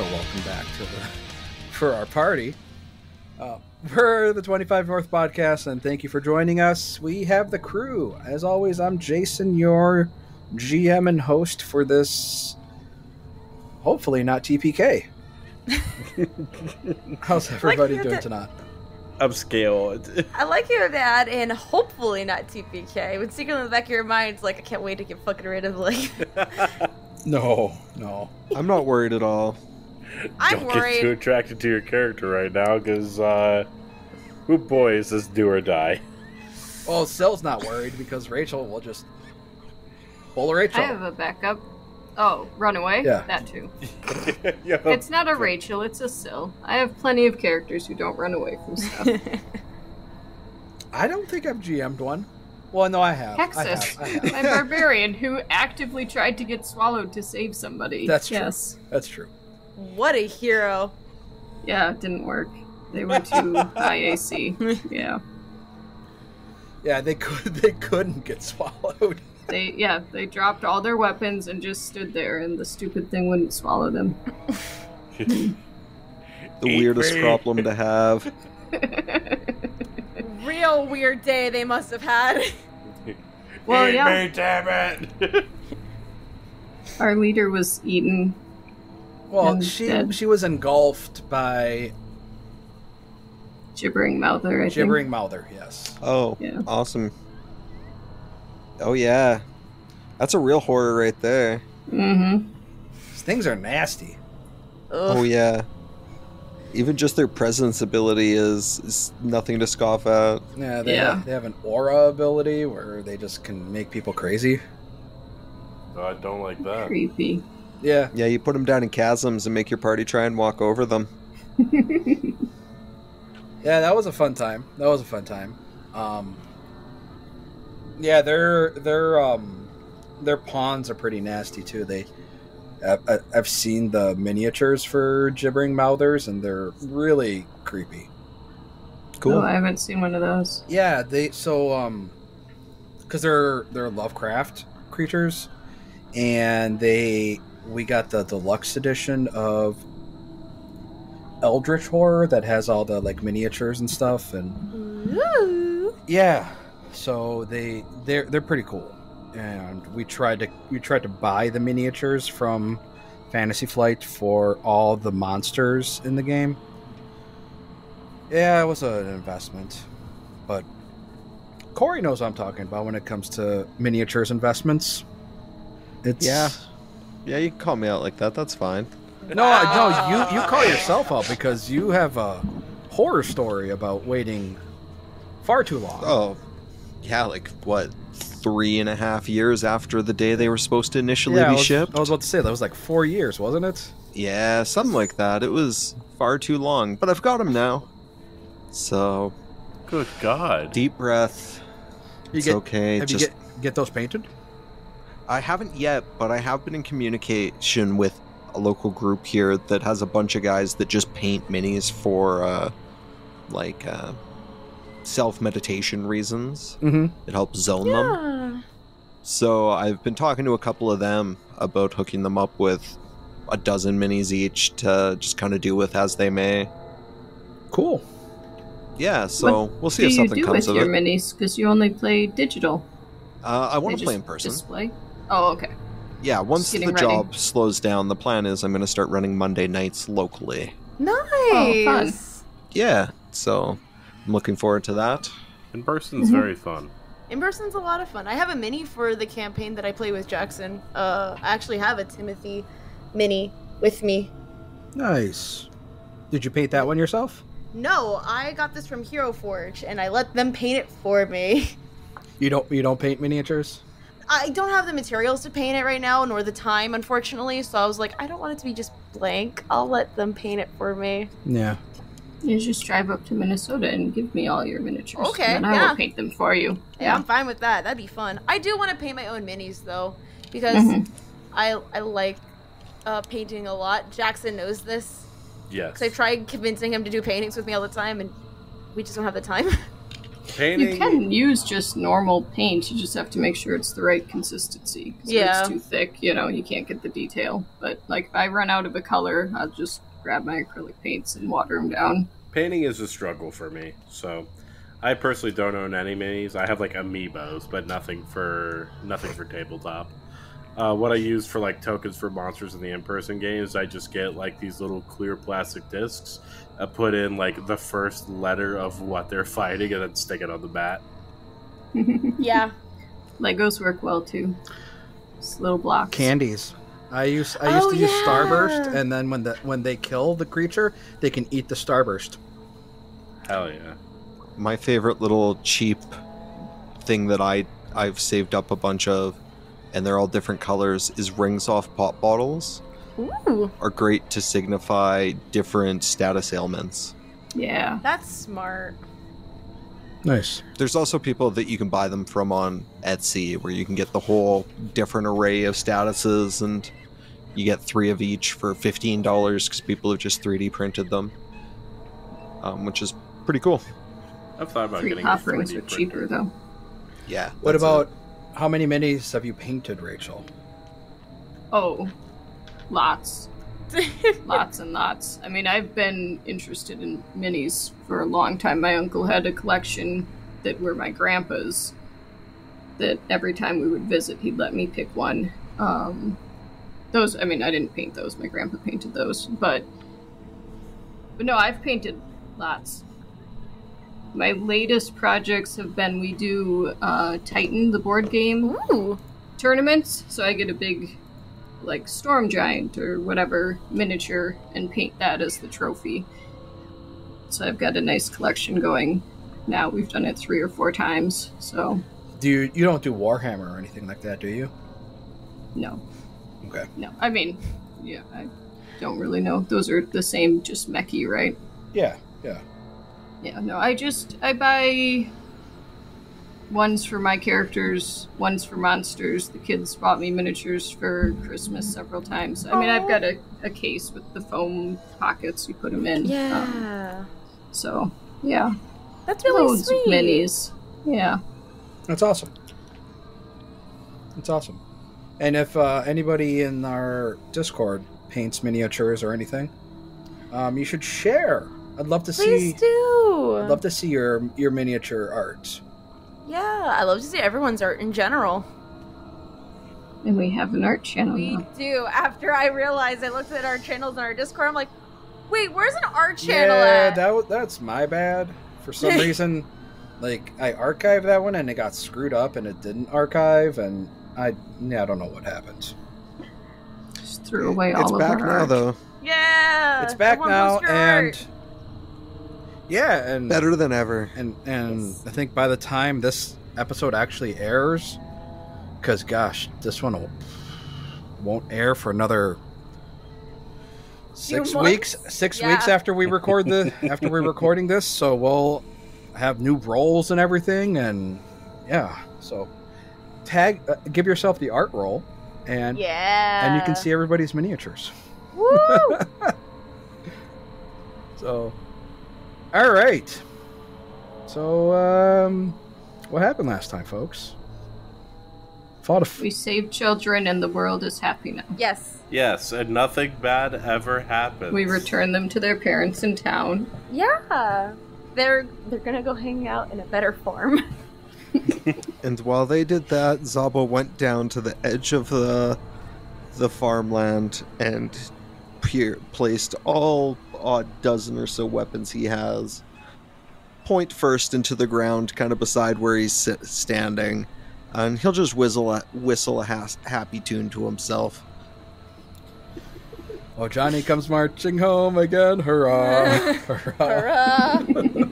maybe not so welcome back to the for our party. Uh, we're the 25 North podcast, and thank you for joining us. We have the crew. As always, I'm Jason, your GM and host for this. Hopefully, not TPK. How's everybody you're doing the- tonight? upscale. I like you that, and hopefully not TPK. But secretly in the back of your mind, it's like I can't wait to get fucking rid of like. No, no. I'm not worried at all. I'm Don't get too attracted to your character right now, because, uh, oh boy, is this do or die. Well, Cell's not worried because Rachel will just pull a Rachel. I have a backup. Oh, runaway? Yeah. That too. yeah, It's not a Rachel, it's a Syl. I have plenty of characters who don't run away from stuff. I don't think I've GM'd one. Well, no, I have. I Hexus, have. I have. my barbarian who actively tried to get swallowed to save somebody. That's true. Yes. That's true. What a hero! Yeah, it didn't work. They were too high AC. Yeah. Yeah, they could. They couldn't get swallowed. They yeah, they dropped all their weapons and just stood there and the stupid thing wouldn't swallow them. The Eat weirdest me. problem to have. Real weird day they must have had. Well, Eat yeah. me, damn it! Our leader was eaten. Well, And she dead. she was engulfed by Gibbering mouther, I think. gibbering mouther. Yes. Oh, Yeah. awesome. Oh yeah, that's a real horror right there. Mm-hmm. These things are nasty. Oh yeah. Even just their presence ability is, is nothing to scoff at. Yeah, they, Yeah. Have, they have an aura ability where they just can make people crazy. Oh, I don't like that. Creepy. Yeah. Yeah, you put them down in chasms and make your party try and walk over them. Yeah, that was a fun time. That was a fun time. Um, yeah, their their um their pawns are pretty nasty too. They I- I- I've seen the miniatures for gibbering mouthers, and they're really creepy. Cool. Oh, I haven't seen one of those. Yeah, they so um because they're they're Lovecraft creatures, and they we got the deluxe edition of Eldritch horror that has all the like miniatures and stuff, and Ooh. yeah, so they they're they're pretty cool, and we tried to we tried to buy the miniatures from Fantasy Flight for all the monsters in the game. Yeah, it was an investment, but Corey knows what I'm talking about when it comes to miniatures investments. It's Yeah. Yeah, you can call me out like that. That's fine. no, I- no. You you call yourself out because you have a horror story about waiting far too long. Oh, yeah, like what? Three and a half years after the day they were supposed to initially yeah, I be was, shipped? I was about to say that was like four years, wasn't it? Yeah, something like that. It was far too long, but I've got them now. So, Good God. deep breath. You it's get okay. have Just you get get those painted? I haven't yet, but I have been in communication with a local group here that has a bunch of guys that just paint minis for uh like uh self meditation reasons. Mm-hmm. It helps zone them. So I've been talking to a couple of them about hooking them up with a dozen minis each to just kind of do with as they may. Cool. Yeah, so we'll see if do if you something do comes with your minis? Because you only play digital. Uh, I want to play in person. Display. Oh, okay. Yeah, once the ready. job slows down, the plan is I'm going to start running Monday nights locally. Nice. Oh, fun. Yeah, so I'm looking forward to that. In person's Mhm. very fun. In person's a lot of fun. I have a mini for the campaign that I play with Jackson. Uh, I actually have a Timothy mini with me. Nice. Did you paint that one yourself? No, I got this from Hero Forge, and I let them paint it for me. You don't you don't paint miniatures? I don't have the materials to paint it right now, nor the time, unfortunately. So I was like, I don't want it to be just blank. I'll let them paint it for me. Yeah. You just drive up to Minnesota and give me all your miniatures. Okay, And I yeah. will paint them for you. Yeah, I'm fine with that. That'd be fun. I do want to paint my own minis though, because Mhm. I I like uh, painting a lot. Jackson knows this. Yes. Because I tried convincing him to do paintings with me all the time, and we just don't have the time. Painting. You can use just normal paint. You just have to make sure it's the right consistency. 'cause if Yeah. it's too thick, you know, you can't get the detail. But like, if I run out of a color, I'll just grab my acrylic paints and water them down. Painting is a struggle for me. So, I personally don't own any minis. I have like amiibos, but nothing for nothing for tabletop. Uh, what I use for like tokens for monsters in the in-person games, I just get like these little clear plastic discs. I put in like the first letter of what they're fighting, and then stick it on the mat. Yeah. Legos work well too. Just little blocks. Candies. I used I used Oh, to use yeah. Starburst, and then when the when they kill the creature, they can eat the Starburst. Hell yeah! My favorite little cheap thing that I I've saved up a bunch of, and they're all different colors, is rings off pop bottles. Ooh, Are great to signify different status ailments. Yeah. that's smart. Nice. There's also people that you can buy them from on Etsy, where you can get the whole different array of statuses, and you get three of each for fifteen dollars because people have just 3D printed them, um, which is pretty cool. I've thought about Free getting pop a rings 3D are cheaper printer. though. Yeah. What that's about how many minis have you painted, Rachel? Oh, lots. lots and lots. I mean, I've been interested in minis for a long time. My uncle had a collection that were my grandpa's. That every time we would visit, he'd let me pick one. Um, those, I mean, I didn't paint those. My grandpa painted those, but but no, I've painted lots. My latest projects have been we do uh, Titan, the board game Ooh. tournaments, so I get a big like storm giant or whatever miniature and paint that as the trophy. So I've got a nice collection going. Now we've done it three or four times, so Do you you don't do Warhammer or anything like that, do you? no, Okay. no. I mean, yeah, I don't really know. Those are the same, just mechy, right? Yeah, yeah. Yeah, no, I just I buy ones for my characters, ones for monsters. The kids bought me miniatures for Christmas several times. I mean, I've got a, a case with the foam pockets you put them in. Um, Yeah. so yeah, That's really loads sweet. of minis. Yeah, That's awesome. That's awesome. And if uh, anybody in our Discord paints miniatures or anything, um, you should share. I'd love to Please see. do. I'd love to see your your miniature art. Yeah, I love to see everyone's art in general. and we have an art channel We now. do. After I realized, I looked at our channels on our Discord. I'm like, wait, where's an art channel yeah, at? that w- that's my bad. For some reason, like I archived that one and it got screwed up and it didn't archive and I yeah, I don't know what happened. Just threw away all it's of back our now art. though. yeah, it's back now and art. Yeah, and Better than ever. and and Yes. I think by the time this episode actually airs, because gosh, this one will, won't air for another six weeks. Six Yeah. weeks after we record the after we're recording this, so we'll have new roles and everything, and yeah, so tag, uh, give yourself the art role, and yeah, and you can see everybody's miniatures. Woo! So, all right. So, um, what happened last time, folks? Fought a f- We saved children, and the world is happy now. yes, Yes, and nothing bad ever happens. We return them to their parents in town. yeah. They're they're gonna go hang out in a better form. And while they did that, Zaba went down to the edge of the the farmland and pier- placed all odd dozen or so weapons he has point first into the ground, kind of beside where he's sit- standing, and he'll just whistle a, whistle a has- happy tune to himself. Oh, Johnny comes marching home again! Hurrah! Hurrah! Hurrah!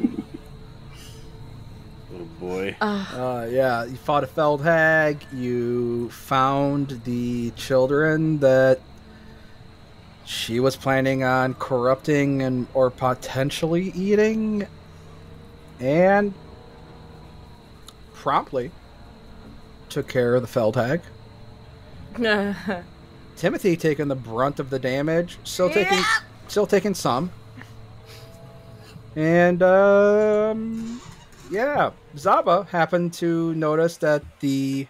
Oh boy. Ah, Uh, yeah, you fought a Feldhag. You found the children that she was planning on corrupting and or potentially eating, and promptly took care of the Feldhag. Timothy taking the brunt of the damage, still taking still taking some. And um yeah, Zaba happened to notice that the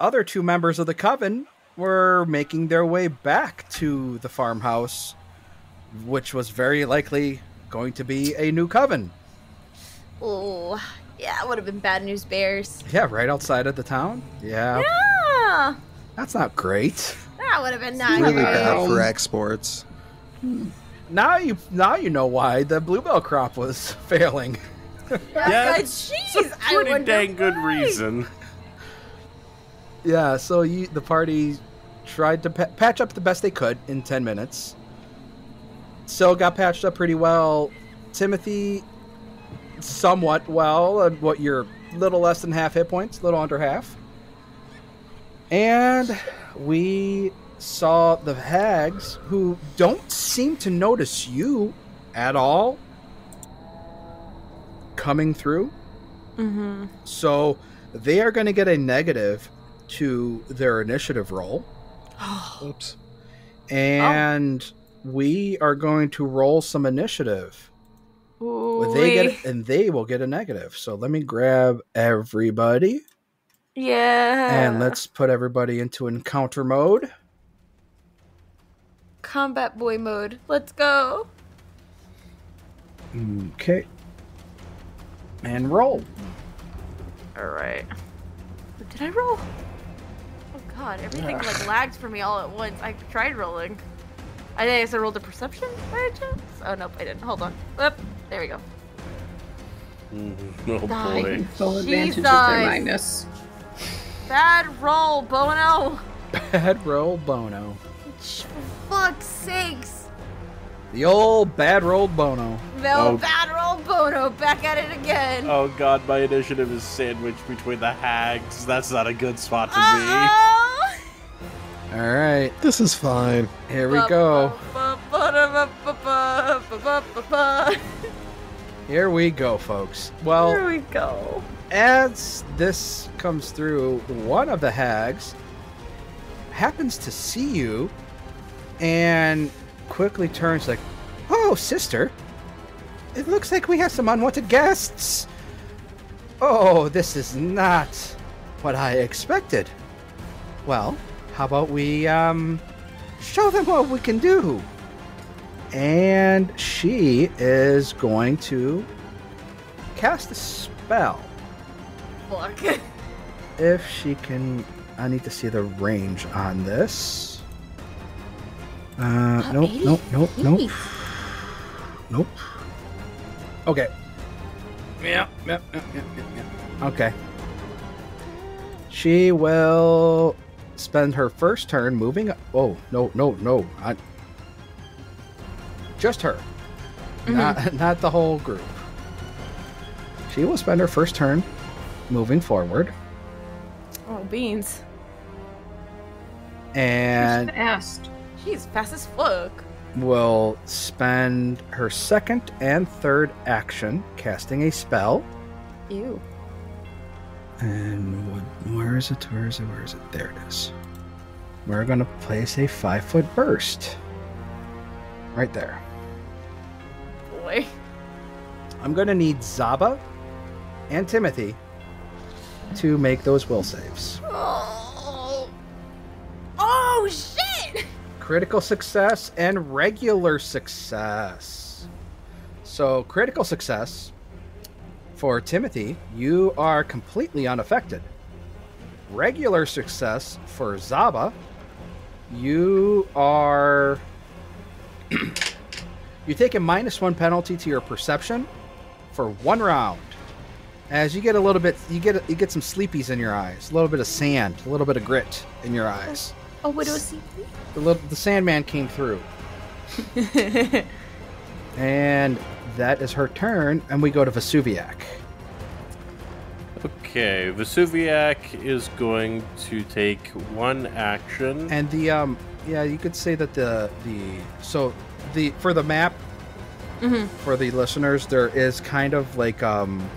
other two members of the coven were making their way back to the farmhouse, which was very likely going to be a new coven. Oh, yeah, it would have been bad news bears. Yeah, right outside of the town. Yeah, Yeah, that's not great. that would have been not Really great. bad for exports. Hmm. Now you now you know why the bluebell crop was failing. Yeah, Like, it's jeez, I Pretty wonder dang good why. reason. Yeah, so you, the party tried to pa- patch up the best they could in 10 minutes. Still got patched up pretty well. Timothy, somewhat well. uh, What, you're little less than half hit points, a little under half. And we saw the hags who don't seem to notice you at all coming through. Mm-hmm. So they are going to get a negative to their initiative roll. Oops. And we are going to roll some initiative. Ooh, They get and they will get a negative. So let me grab everybody yeah. and let's put everybody into encounter mode. combat boy mode. Let's go. Okay. And roll. All right. Did I roll? Oh god, everything like lagged for me all at once. I tried rolling. I guess I said rolled a perception by any chance. Oh nope, I didn't. Hold on. Oop, there we go. Oh Die. boy. Full advantage of Jesus. their minus. Bad roll, Bono. Bad roll Bono. For fuck's sakes. The old bad roll Bono. No, Oh. bad roll, Bono. Back at it again. Oh god, my initiative is sandwiched between the hags. That's not a good spot to Uh-oh. All right, This is fine. here we go. Here we go, folks. Well, Here we go. as this comes through, one of the hags happens to see you and quickly turns like, "Oh, sister, it looks like we have some unwanted guests." Oh, this is not what I expected. Well, how about we um show them what we can do? And she is going to cast a spell. Fuck. If she can, I need to see the range on this. Uh, Oh, nope, 80? nope, nope, nope, 80. nope. Okay. Yeah, yeah, yeah, yeah, yeah, yeah. Okay. She will spend her first turn moving. Oh no, no, no! I, just her, mm-hmm. not not the whole group. She will spend her first turn moving forward. Oh, beans. and Fast. She's fast as fuck. will spend her second and third action casting a spell. Ew. And what, where is it? Where is it? Where is it? There it is. We're going to place a five foot burst. Right there. Boy. I'm going to need Zaba and Timothy to make those will saves. Oh. Oh shit! Critical success and regular success. So, critical success for Timothy, you are completely unaffected. Regular success for Zaba, you are. you take a minus one penalty to your perception for one round. As you get a little bit, you get you get some sleepies in your eyes, a little bit of sand, a little bit of grit in your oh, eyes. Oh, a widow secret? The little, the Sandman came through, and that is her turn. And we go to Vesuviac. Okay, Vesuviac is going to take one action. And the um, yeah, you could say that the the so the for the map Mhm. for the listeners, there is kind of like um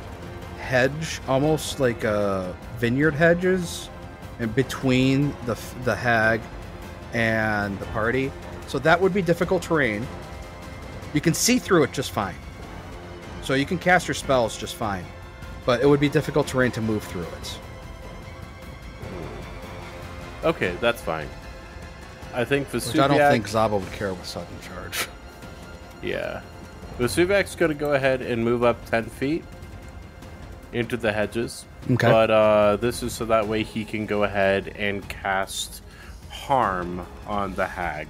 hedge, almost like uh vineyard hedges, in between the the hag and the party. So that would be difficult terrain. You can see through it just fine. So you can cast your spells just fine, but it would be difficult terrain to move through it. Okay, that's fine. I think Which Vesuviac. I don't think Zaba would care with sudden charge. Yeah. Vesuviac's going to go ahead and move up 10 feet into the hedges. Okay. But uh, this is so that way he can go ahead and cast harm on the hag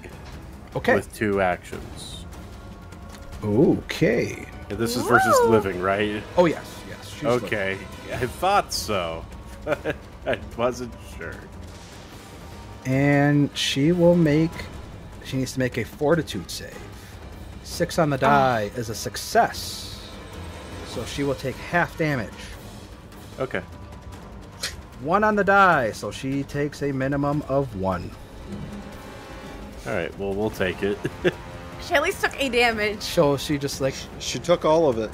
Okay. with two actions. Okay. And this is versus Whoa. living, right? Oh yes, yes. she's living. Okay. I thought so. I wasn't sure. And she will make. She needs to make a fortitude save. Six on the oh. die is a success. So she will take half damage. Okay. One on the die, so she takes a minimum of one. All right. Well, we'll take it. She at least took a damage. So she just like, She took all of it.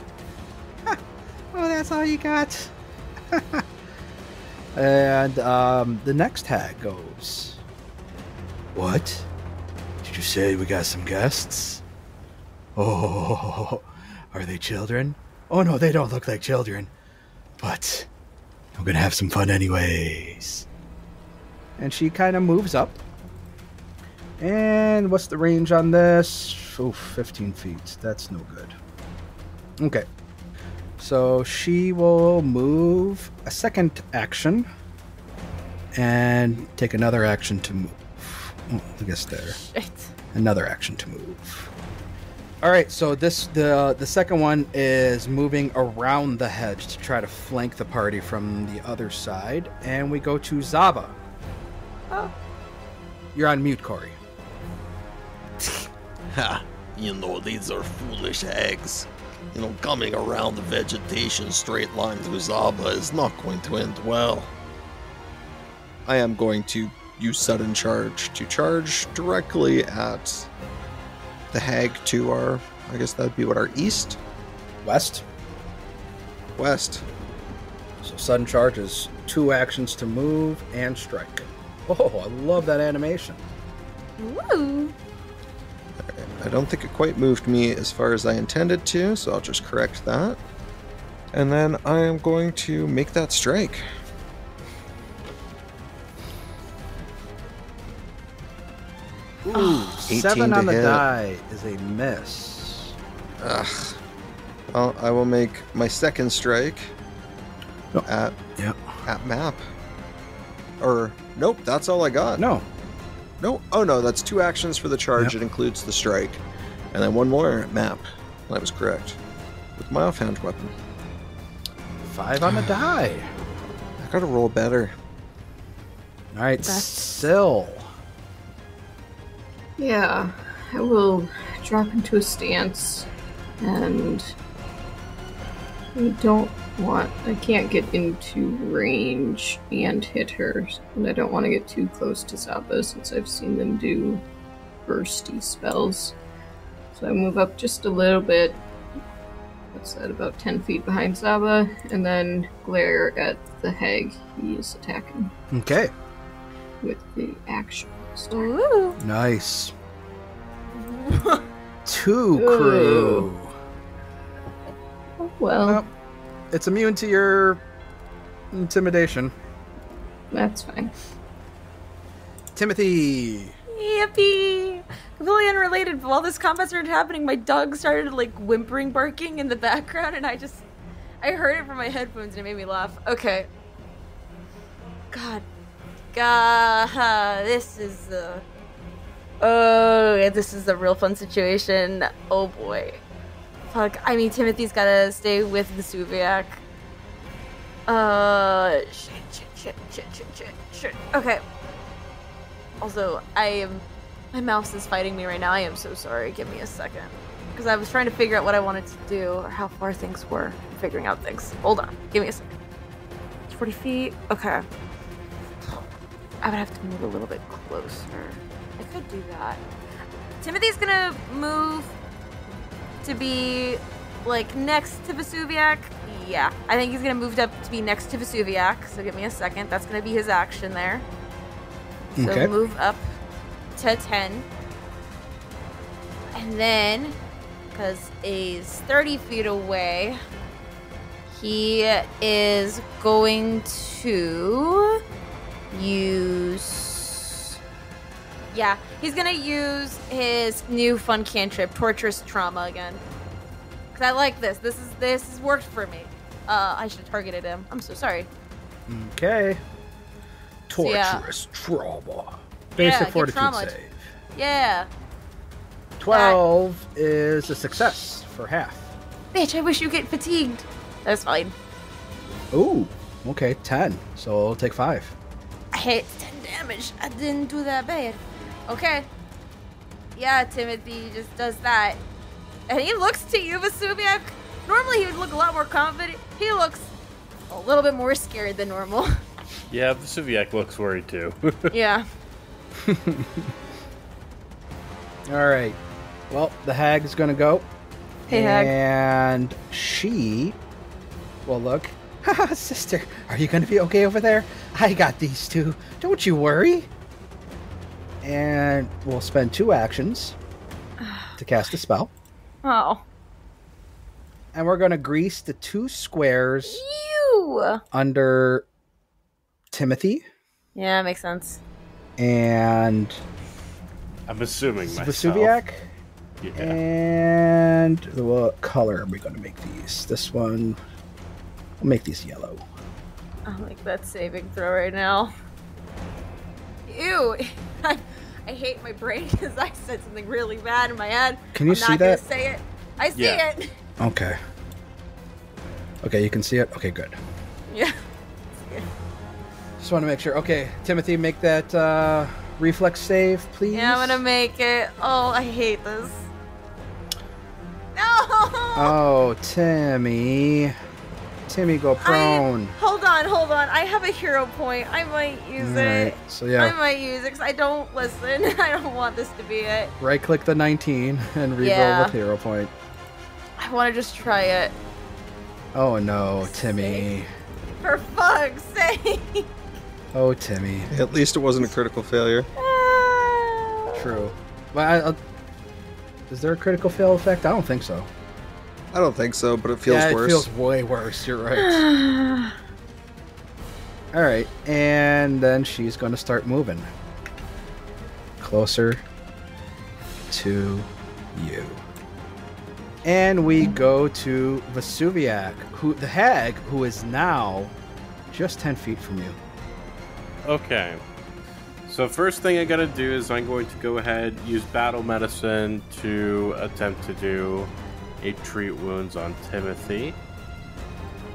oh, that's all you got. and um, the next hat goes. What? Did you say we got some guests? Oh, are they children? Oh no, they don't look like children. But I'm gonna have some fun anyways. And she kind of moves up. And what's the range on this? Oh, 15 feet. That's no good. Okay. So she will move a second action and take another action to move. Oh, I guess there. Shit. Another action to move. All right, so this the the second one is moving around the hedge to try to flank the party from the other side, and we go to Zaba. Oh. You're on mute, Corey. Ha! You know, these are foolish eggs. You know, coming around the vegetation straight lines with Zaba is not going to end well. I am going to use sudden charge to charge directly at the hag to our, I guess that'd be what our east, West. west. So sudden charge is two actions to move and strike. Oh, I love that animation. Woo. I don't think it quite moved me as far as I intended to, so I'll just correct that. And then I am going to make that strike. Ooh, ah, 18 seven to on the hit. die is a miss. Ugh. Well, I will make my second strike Oh. at Yeah. at map. Or nope, that's all I got. No. No. Oh no, that's two actions for the charge. Yep. It includes the strike, and then one more map. That was correct. With my offhand weapon, Five on the die. I gotta roll better. All right, That's- Sill. Yeah, I will drop into a stance and I don't want I can't get into range and hit her, and I don't want to get too close to Zaba since I've seen them do bursty spells. So I move up just a little bit. What's that? About ten feet behind Zaba, and then glare at the hag he is attacking Okay. with the action. Woo. Nice. Two Ooh. crew. Oh, well, Well, it's immune to your intimidation. that's fine. Timothy. Yippee! Completely unrelated, but while this combat started happening, my dog started like whimpering, barking in the background, and I just. I heard it from my headphones and it made me laugh. Okay. God. God. This is the. Oh, yeah, this is a real fun situation. Oh boy. Fuck. I mean, Timothy's gotta stay with Vesuviac. Uh. Shit, shit, shit, shit, shit, shit, shit. Okay. Also, I am. My mouse is fighting me right now. I am so sorry. Give me a second. Because I was trying to figure out what I wanted to do or how far things were. Figuring out things. Hold on. Give me a second. 40 feet. Okay. I would have to move a little bit closer. I could do that. Timothy's gonna move to be like next to Vesuviac. Yeah, I think he's gonna move up to be next to Vesuviac. So give me a second. That's gonna be his action there. So Okay. move up to 10. And then because he's 30 feet away. He is going to use. Yeah, he's gonna use his new fun cantrip, torturous trauma again. Cause I like this. This is this has worked for me. Uh, I should have targeted him. I'm so sorry. Okay. So, yeah. Torturous trauma. Yeah, Basic get fortitude traumatized. save. Yeah, 12 is a success for half. bitch. I wish you get fatigued. That's fine. Ooh, okay, 10. So I'll take 5. I hit 10 damage. I didn't do that bad. Okay. Yeah, Timothy just does that. And he looks to you, Vesuviac. Normally he would look a lot more confident. He looks a little bit more scared than normal. Yeah, Vesuviac looks worried too. yeah. All right. Well, the hag is going to go. Hey, hag. And she will look. Haha, sister, are you going to be okay over there? I got these two. Don't you worry. And we'll spend two actions to cast a spell. Oh. And we're going to grease the two squares You. under Timothy Yeah, makes sense. and I'm assuming myself. Vesuviac. Yeah. And what color are we going to make these? This one. We'll make these yellow. I like that saving throw right now. Ew. I, I hate my brain because I said something really bad in my head. Can you I'm see not that? gonna say it. I see Yeah. it. Okay. Okay, you can see it? Okay, good. Yeah. Just want to make sure. Okay, Timothy, make that uh, reflex save, please. Yeah, I'm gonna make it. Oh, I hate this. No! Oh, Timmy. Timmy, go prone. Hold on, hold on. I have a hero point. I might use Alright, it. so yeah, I might use it because I don't listen. I don't want this to be it. right click the 19 and reroll Yeah. with hero point. I want to just try it. Oh no, Timmy. For fuck's sake. Oh, Timmy. At least it wasn't a critical failure. Ah. True. Well, I, I'll- is there a critical fail effect? I don't think so. I don't think so, but it feels yeah, worse. it feels way worse. You're right. All right, and then she's going to start moving closer to you. And we go to Vesuviac, who the hag, who is now just ten feet from you. Okay. So first thing I gotta do is I'm going to go ahead use battle medicine to attempt to do a treat wounds on Timothy.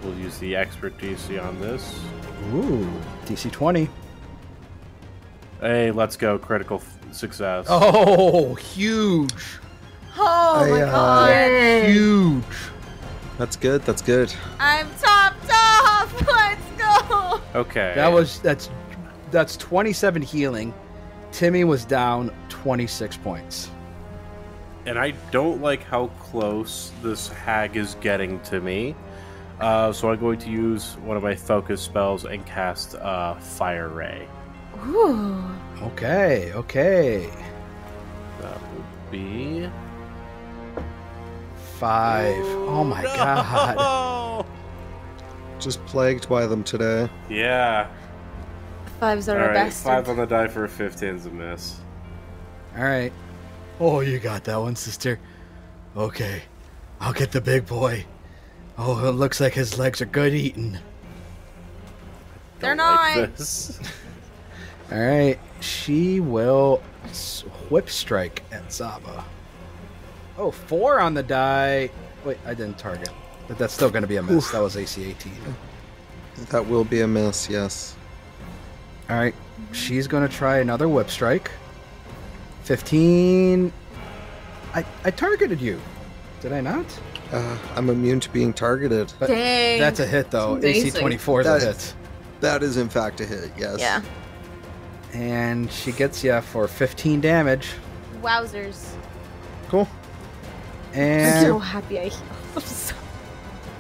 We'll use the expert DC on this. Ooh, DC twenty. Hey, let's go! Critical f- success. Oh, huge, Oh my I, uh, god. huge. That's good. That's good. I'm topped off. Let's go. Okay. That was that's that's 27 healing. Timmy was down 26 points. And I don't like how close this hag is getting to me. Uh, so I'm going to use one of my focus spells and cast uh, Fire Ray. Ooh. Okay, okay. That would be Five. Oh my god. god! Just plagued by them today. Yeah. Fives are All our right, best. five on the die for a 15's a miss. All right. Oh, you got that one, sister. Okay. I'll get the big boy. Oh, it looks like his legs are good eating. They're Don't like All right. She will whip strike at Zaba. Oh, four on the die. Wait, I didn't target. But that's still going to be a miss. That was AC 18. That will be a miss. Yes. All right, she's gonna try another whip strike. Fifteen. I I targeted you. Did I not? Uh, I'm immune to being targeted. But Dang. That's a hit though. AC twenty four is a That- hit, That is in fact a hit. Yes. Yeah. and she gets you for fifteen damage. Wowzers. Cool. I'm And so happy I healed. So-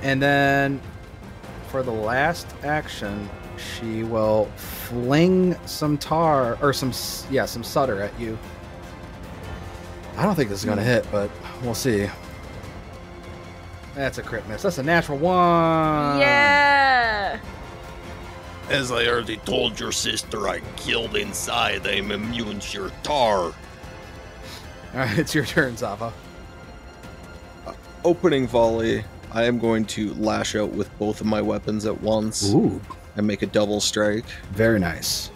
and then for the last action, she will fling some tar or some yeah some sutter at you. I don't think this is gonna hit, but we'll see. That's a crit miss. That's a natural one. yeah. As I already told your sister, I killed inside. I'm immune to your tar. All right, it's your turn, Zaba. Uh, opening volley, I am going to lash out with both of my weapons at once Ooh, and make a double strike. very nice.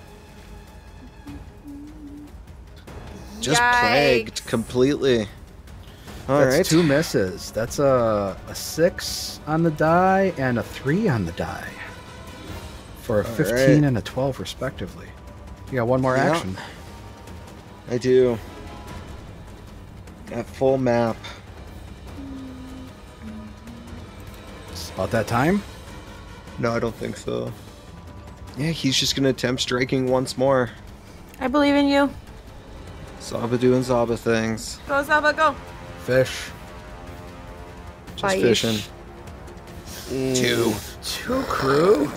Just Yikes. plagued completely. All right. That's two misses. That's a, a six on the die and a three on the die. For a All 15 right. and a 12, respectively. You got one more Yeah. action. I do. Got full map. It's about that time. No, I don't think so. Yeah, he's just gonna attempt striking once more. I believe in you. Zaba doing Zaba things. Go, Zaba, go. Fish. Just Bye. fishing. Two. Two crew.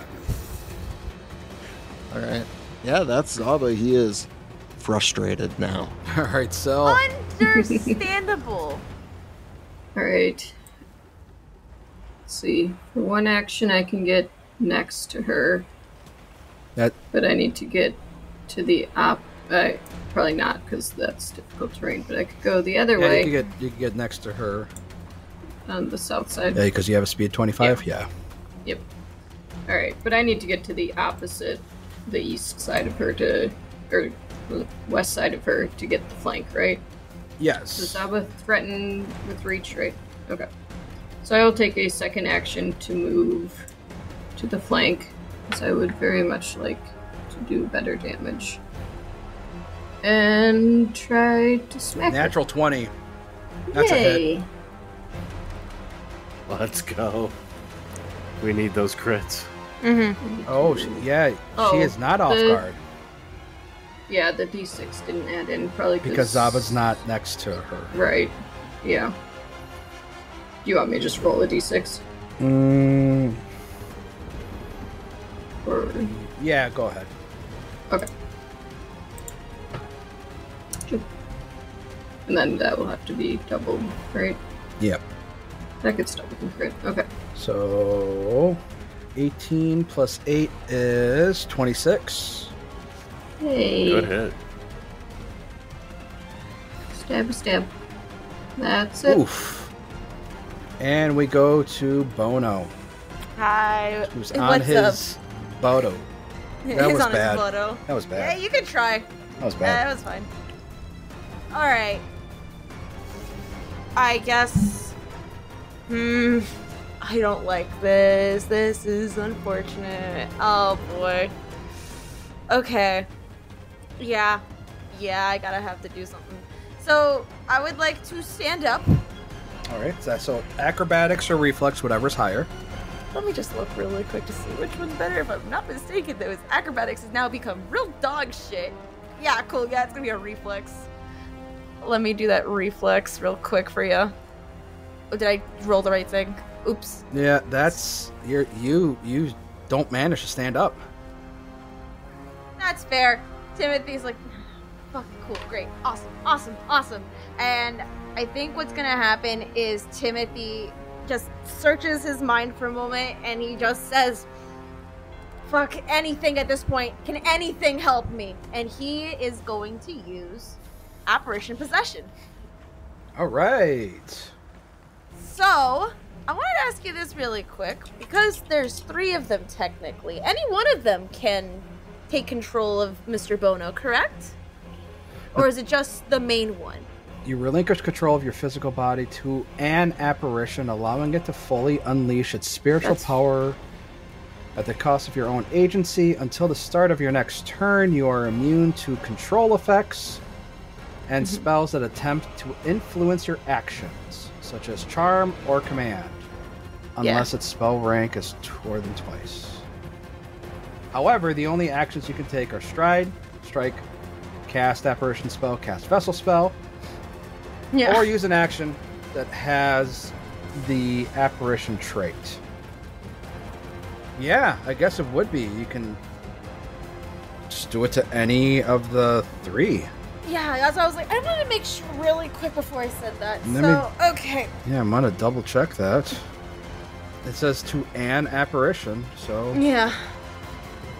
All right. Yeah, that's Zaba. He is frustrated now. All right, so Understandable. All right. Let's see. For one action, I can get next to her, that but I need to get to the op. Uh, probably not because that's difficult terrain. But I could go the other yeah, way you could get you could get next to her. on the south side. Yeah, because you have a speed 25. Yeah. Yep. All right, but I need to get to the opposite, the east side of her to, or west side of her to get the flank, right? Does Yes. Zaba threaten with reach, right? Okay. So I will take a second action to move to the flank, because I would very much like to do better damage. And try to smack her. Natural 20. That's a hit. Let's go. We need those crits. Mm-hmm. Oh, she, yeah. Oh, she is not off the- guard Yeah, the d6 didn't add in, probably because Zaba's not next to her. Right. Yeah. Do you want me to just roll a d6? Mm, Or yeah, go ahead. okay. And then that will have to be doubled, right? Yep. That gets doubled in crit. Okay. So 18 plus 8 is 26. Hey. Good hit. Stab, stab. That's it. Oof. And we go to Bono, Hi. who's What's on up? his Bodo. That He's was on bad. his photo. That was bad. Yeah, you can try. That was Yeah, bad. that was fine. All right. I guess. Hmm. I don't like this. This is unfortunate. Oh boy. Okay. Yeah. Yeah, I gotta have to do something. So I would like to stand up. All right. So, acrobatics or reflex, whatever's higher. Let me just look really quick to see which one's better. If I'm not mistaken, though, acrobatics has now become real dog shit. Yeah, cool. Yeah, it's gonna be a reflex. Let me do that reflex real quick for you. Oh, did I roll the right thing? Oops. Yeah, that's you. You you don't manage to stand up. That's fair. Timothy's like, fucking cool, great, awesome, awesome, awesome. And I think what's gonna happen is Timothy just searches his mind for a moment and he just says, fuck anything at this point. Can anything help me? And he is going to use Apparition Possession. All right. So, I wanted to ask you this really quick because there's three of them technically. Any one of them can take control of Mr. Bono, correct? Or is it just the main one? You relinquish control of your physical body to an apparition, allowing it to fully unleash its spiritual That's- power at the cost of your own agency. Until the start of your next turn, you are immune to control effects and Mm-hmm. spells that attempt to influence your actions, such as charm or command, Yeah. unless its spell rank is more than twice. However, the only actions you can take are stride, strike, cast apparition spell, cast vessel spell, or use an action that has the apparition trait. Yeah, I guess it would be. You can just do it to any of the three. Yeah, that's why I was like, I wanted to make sure really quick before I said that. Let so, okay. Yeah, I'm gonna double check that. It says to an apparition, so Yeah.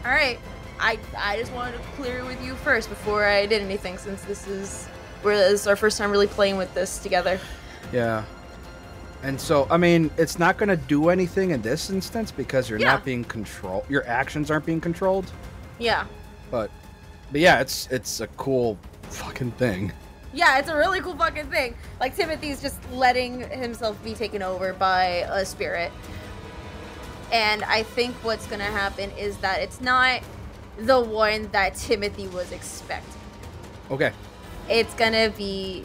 All right. I I just wanted to clear with you first before I did anything, since this is we're this is our first time really playing with this together. yeah. And so, I mean, it's not gonna do anything in this instance because you're Yeah. not being controlled. Your actions aren't being controlled. Yeah. But, but yeah, it's it's a cool fucking thing. Yeah, it's a really cool fucking thing. Like Timothy's just letting himself be taken over by a spirit. And I think what's gonna happen is that it's not the one that Timothy was expecting. Okay. It's gonna be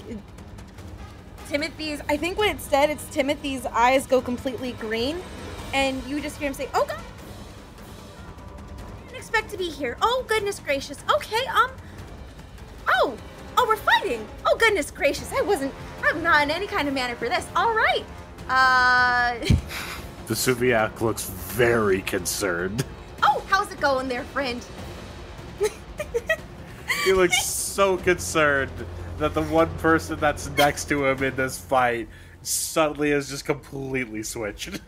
Timothy's. I think what it said, it's Timothy's eyes go completely green, and you just hear him say, "Oh God, didn't expect to be here. Oh goodness gracious. Okay, um, oh, oh, we're fighting. Oh goodness gracious, I wasn't. I'm not in any kind of manner for this. All right, uh, the Vesuviac looks very concerned. oh, how's it going there, friend? He looks so concerned that the one person that's next to him in this fight suddenly is just completely switched.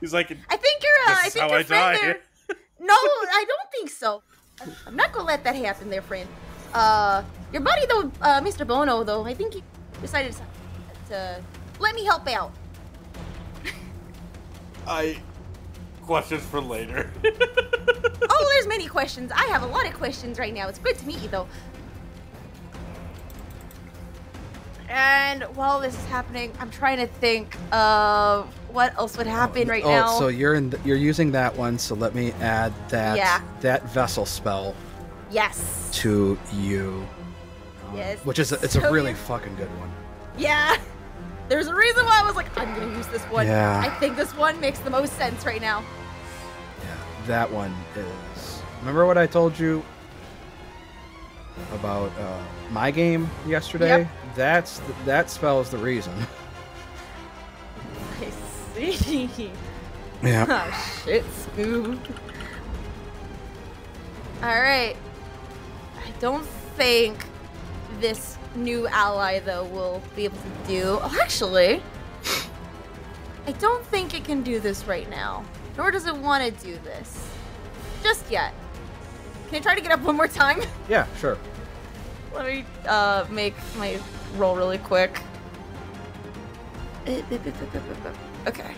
He's like, I think you're. Uh, I think your I friend die. there. No, I don't think so. I'm not gonna let that happen, there, friend. Uh, your buddy though, uh, Mr. Bono, though, I think he decided to, to let me help out. I. Questions for later. Oh, there's many questions. I have a lot of questions right now. It's good to meet you, though. And while this is happening, I'm trying to think of what else would happen right now? oh, now. so you're in. The, you're using that one. So let me add that Yeah. that vessel spell yes. to you, Yes. which is a, it's a really fucking good one. Yeah. There's a reason why I was like, I'm gonna use this one. Yeah. I think this one makes the most sense right now. Yeah, that one is. Remember what I told you about uh, my game yesterday? Yep. That's the, that spell is the reason. I see. Yeah. oh shit, Scoob. Alright. I don't think this new ally though will be able to do oh, actually. I don't think it can do this right now. Nor does it want to do this. Just yet. Can I try to get up one more time? Yeah, sure. Let me uh, make my roll really quick. Okay.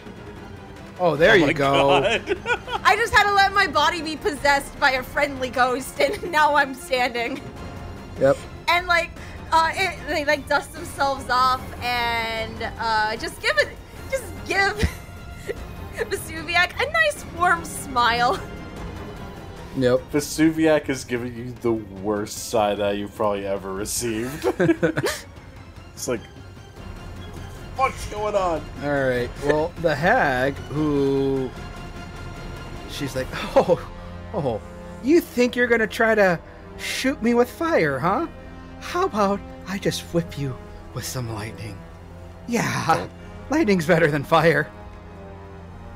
Oh, there Oh you go. I just had to let my body be possessed by a friendly ghost, and now I'm standing. Yep. And like, uh, it, they like dust themselves off, and uh, just give it, just give Vesuviac a nice warm smile. Yep. Vesuviac is giving you the worst side eye you've probably ever received. it's like, what's going on? All right. Well, the hag who she's like, "Oh, oh, you think you're going to try to shoot me with fire, huh? How about I just whip you with some lightning?" Yeah. Lightning's better than fire.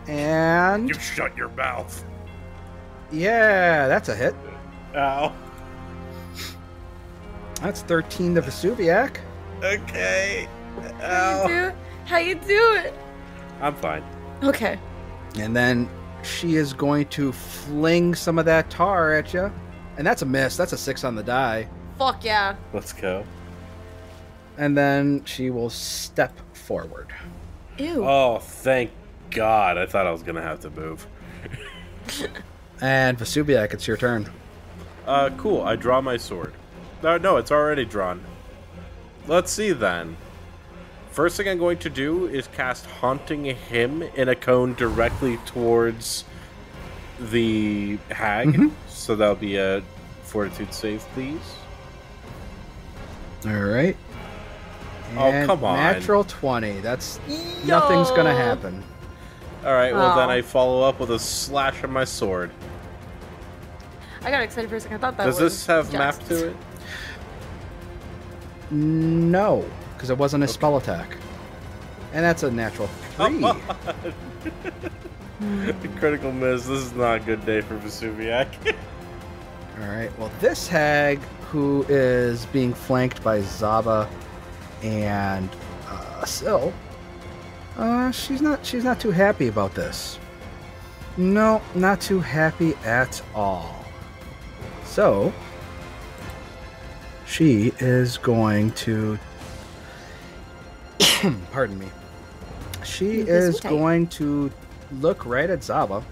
And You shut your mouth. yeah, that's a hit. Ow. That's 13 to Vesuviac. Okay. How you Ow. do? How you do it? I'm fine. Okay. And then she is going to fling some of that tar at you. And that's a miss. That's a 6 on the die. Fuck yeah. Let's go. and then she will step forward. Ew. Oh, thank God. I thought I was going to have to move. And Vesuviac, it's your turn. Uh, cool. I draw my sword. No, no, it's already drawn. Let's see then. First thing I'm going to do is cast Haunting Hymn in a cone directly towards the hag. Mm-hmm. So that'll be a fortitude save, please. All right. Oh, come on. Natural 20. That's nothing's going to happen. All right. Well, then I follow up with a slash of my sword. I got excited for a second. I thought that Does was this have map to it? No, because it wasn't a spell attack. And that's a natural 3. Critical miss. This is not a good day for Vesuviac. All right. Well, this hag who is being flanked by Zaba and uh, Sil, uh, she's not she's not too happy about this. No, not too happy at all. So she is going to pardon me. She is going to look right at Zaba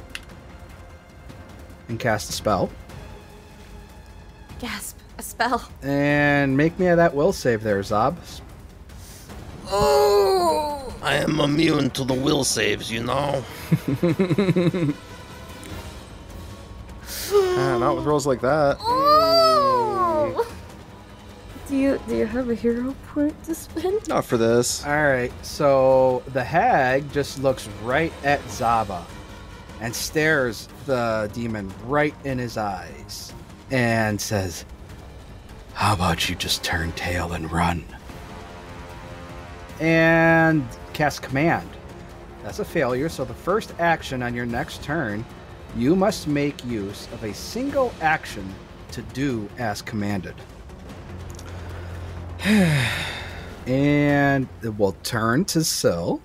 and cast a spell Gasp! A spell. and make me that will save there, Zob. Oh, I am immune to the will saves, you know. Ah, not with rolls like that. Oh! Do you do you have a hero point to spend? Not for this. All right, so the hag just looks right at Zaba and stares the demon right in his eyes and says, How about you just turn tail and run? And cast command. That's a failure, so the first action on your next turn, you must make use of a single action to do as commanded. And it will turn to Syl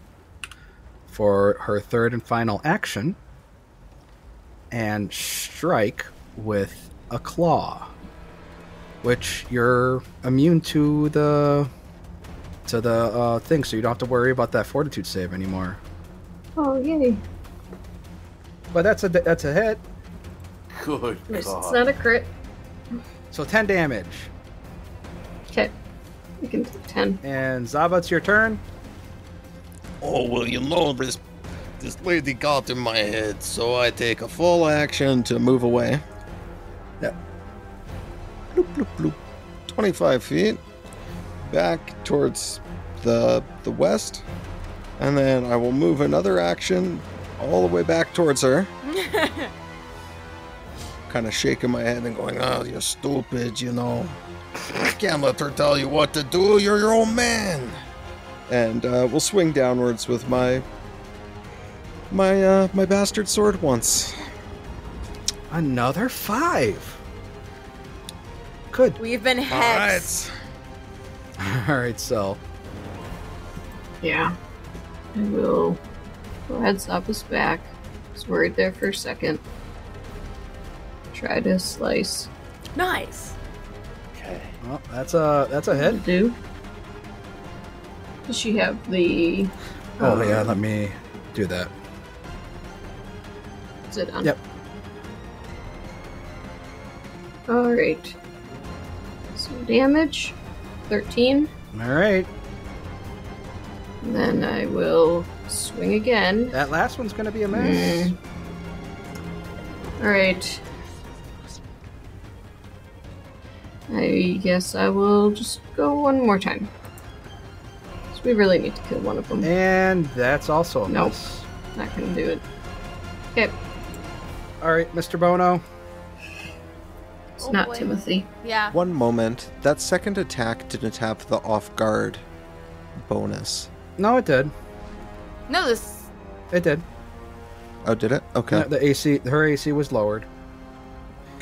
for her third and final action and strike with a claw. Which you're immune to the to the uh, thing, so you don't have to worry about that fortitude save anymore. Oh, yay. But that's a that's a hit. Good It's not a crit. So ten damage. Okay. We can take 10. And Zaba, it's your turn. Oh, well, you know, this, this lady got in my head, so I take a full action to move away. Yep. Bloop, bloop, bloop. 25 feet back towards the the west, and then I will move another action all the way back towards her. kind of shaking my head and going, "Oh, you're stupid," you know. Can't let her tell you what to do. You're your own man. And uh, we'll swing downwards with my my uh, my bastard sword once. Another five. Good. We've been hexed. All right, so Yeah. I will go ahead, stop us back. Was worried there for a second. Try to slice. Nice. Okay. well, that's a that's a hit. Do. Does she have the. Oh uh, yeah, let me do that. Is it on? Yep. Alright. So damage 13. All right, And then I will swing again. that last one's gonna be a miss. Mm. Alright. I guess I will just go one more time. So we really need to kill one of them. And that's also a Nope. miss. Not gonna do it. Okay, All right, Mr. Bono. it's Oh not boy. Timothy. Yeah. One moment. That second attack didn't have the off guard bonus. No, it did. No, this. It did. Oh, did it? Okay. Yeah, the AC, her AC was lowered.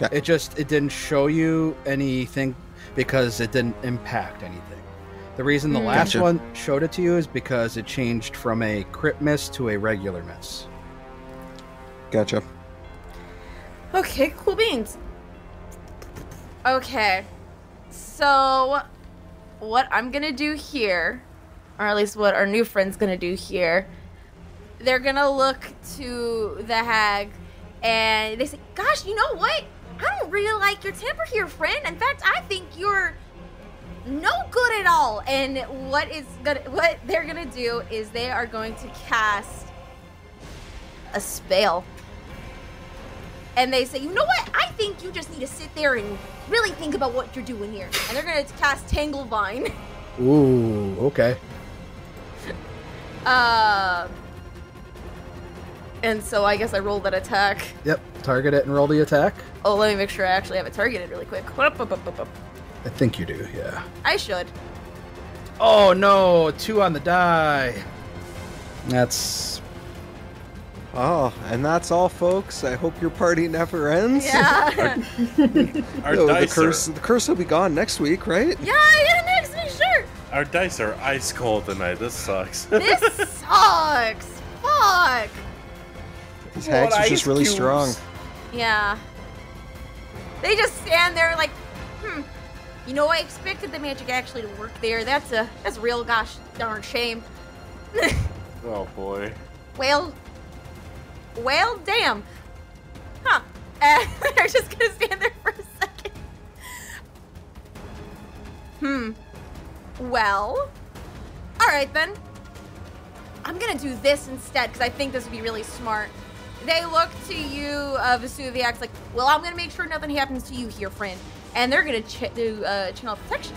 Okay. It just it didn't show you anything because it didn't impact anything. The reason the Mm. last Gotcha. one showed it to you is because it changed from a crit miss to a regular miss. Gotcha. Okay, cool beans. Okay. So, what I'm gonna do here, or at least what our new friend's gonna do here, they're gonna look to the hag and they say, Gosh, you know what? I don't really like your temper here, friend. In fact, I think you're no good at all. And what is gonna what they're gonna do is they are going to cast a spell and they say, you know what? I think you just need to sit there and really think about what you're doing here. And they're gonna cast Tangle Vine. Ooh, okay. Uh, and so I guess I rolled that attack. Yep. Target it and roll the attack. Oh, let me make sure I actually have it targeted really quick. Up, up, up, up, up. I think you do. Yeah. I should. Oh no, two on the die. That's Oh, and that's all, folks. I hope your party never ends. Yeah. Our No, oh, the dice curse, are the curse will be gone next week, right? yeah, yeah, next week, sure. our dice are ice cold tonight. This sucks. This sucks. Fuck. These hags are just really cubes? strong. Yeah. They just stand there like, hmm. You know, I expected the magic actually to work there. That's a that's a real gosh darn shame. oh boy. well, well, damn. Huh. Uh, they're just gonna stand there for a second. Hmm. Well. All right then. I'm gonna do this instead because I think this would be really smart. They look to you, uh, Vesuviac, like, well, I'm gonna make sure nothing happens to you here, friend. And they're gonna ch- do uh, channel protection.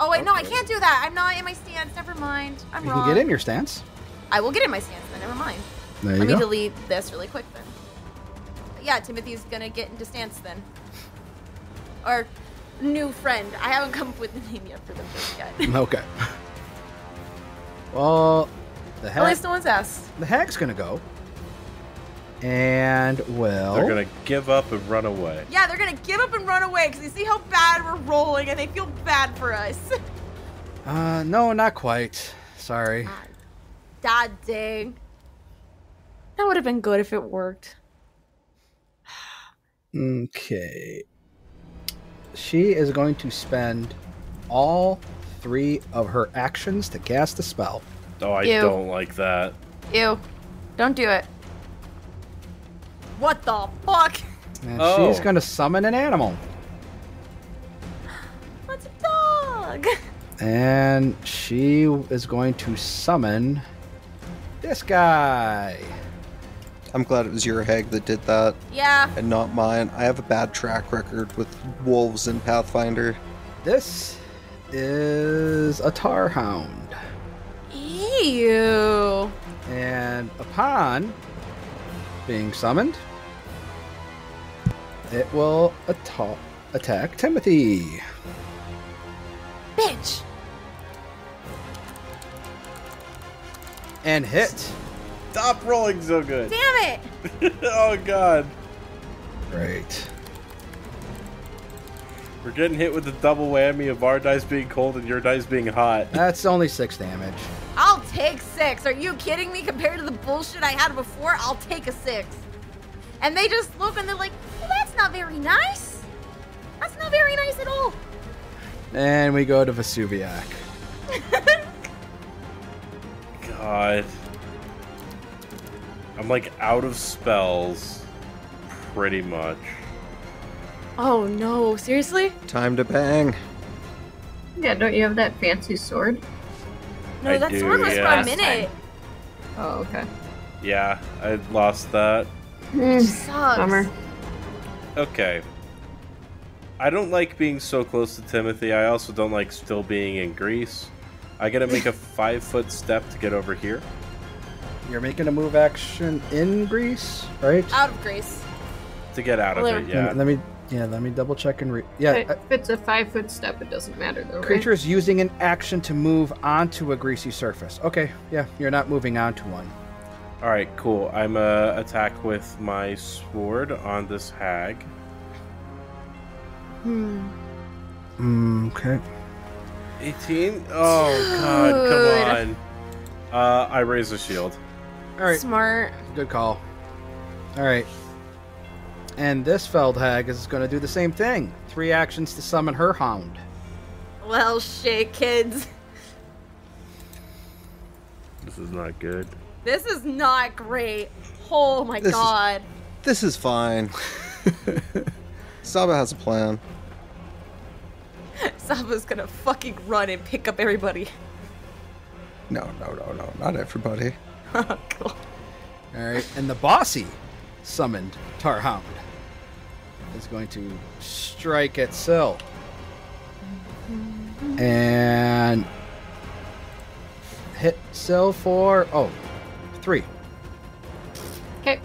Oh wait, no, I can't do that. I'm not in my stance. Never mind. I'm You wrong. can get in your stance. I will get in my stance then. Never mind. There you Let you me delete this really quick then. Yeah, Timothy's gonna get into stance then. Our new friend. I haven't come up with the name yet for them just yet. Okay. Well, the At least no one's asked. the hag's gonna go. And well, They're gonna give up and run away. Yeah, they're gonna give up and run away because they see how bad we're rolling and they feel bad for us. uh, no, not quite. Sorry. God dang. That would have been good if it worked. Okay. She is going to spend all three of her actions to cast a spell. Oh, I Ew. don't like that. Ew. Don't do it. What the fuck? And Oh. she's going to summon an animal. What's a dog? And she is going to summon this guy. I'm glad it was your hag that did that Yeah. and not mine. I have a bad track record with wolves in Pathfinder. This is a tar hound. Ew. And upon being summoned, it will atta- attack Timothy. Bitch. And hit. Stop rolling so good. Damn it. oh god. Great. We're getting hit with the double whammy of our dice being cold and your dice being hot. That's only six damage. I'll take six. Are you kidding me? Compared to the bullshit I had before, I'll take a six. And they just look and they're like, well, that's not very nice. That's not very nice at all. And we go to Vesuviac. God. I'm like out of spells. Pretty much. Oh no, seriously? Time to bang. Yeah, don't you have that fancy sword? No, I that do, sword was yeah. for a Last minute. Oh, okay. Yeah, I lost that. Hmm, Sucks. Bummer. Okay. I don't like being so close to Timothy. I also don't like still being in grease. I gotta make a five foot step to get over here. You're making a move action in grease, right? Out of grease. To get out of Well, it, Let- yeah. Let me yeah, let me double check and re- yeah. If uh, it's a five foot step, it doesn't matter though, right? creature is using an action to move onto a greasy surface. Okay, yeah, you're not moving onto one. Alright, cool. I'm uh attack with my sword on this hag. Hmm. Mm, okay. 18? Oh god, come on. Uh I raise the shield. All right, Smart. good call. All right. And this Feldhag is going to do the same thing. Three actions to summon her hound. Well, shit, kids. This is not good. This is not great. Oh my This is- god. This is fine. Zaba has a plan. Zaba's gonna fucking run and pick up everybody. No, no, no, no, not everybody. Oh, cool. All right, and the bossy summoned tar hound is going to strike at Syl. Mm-hmm. And hit Syl for oh, three. Okay.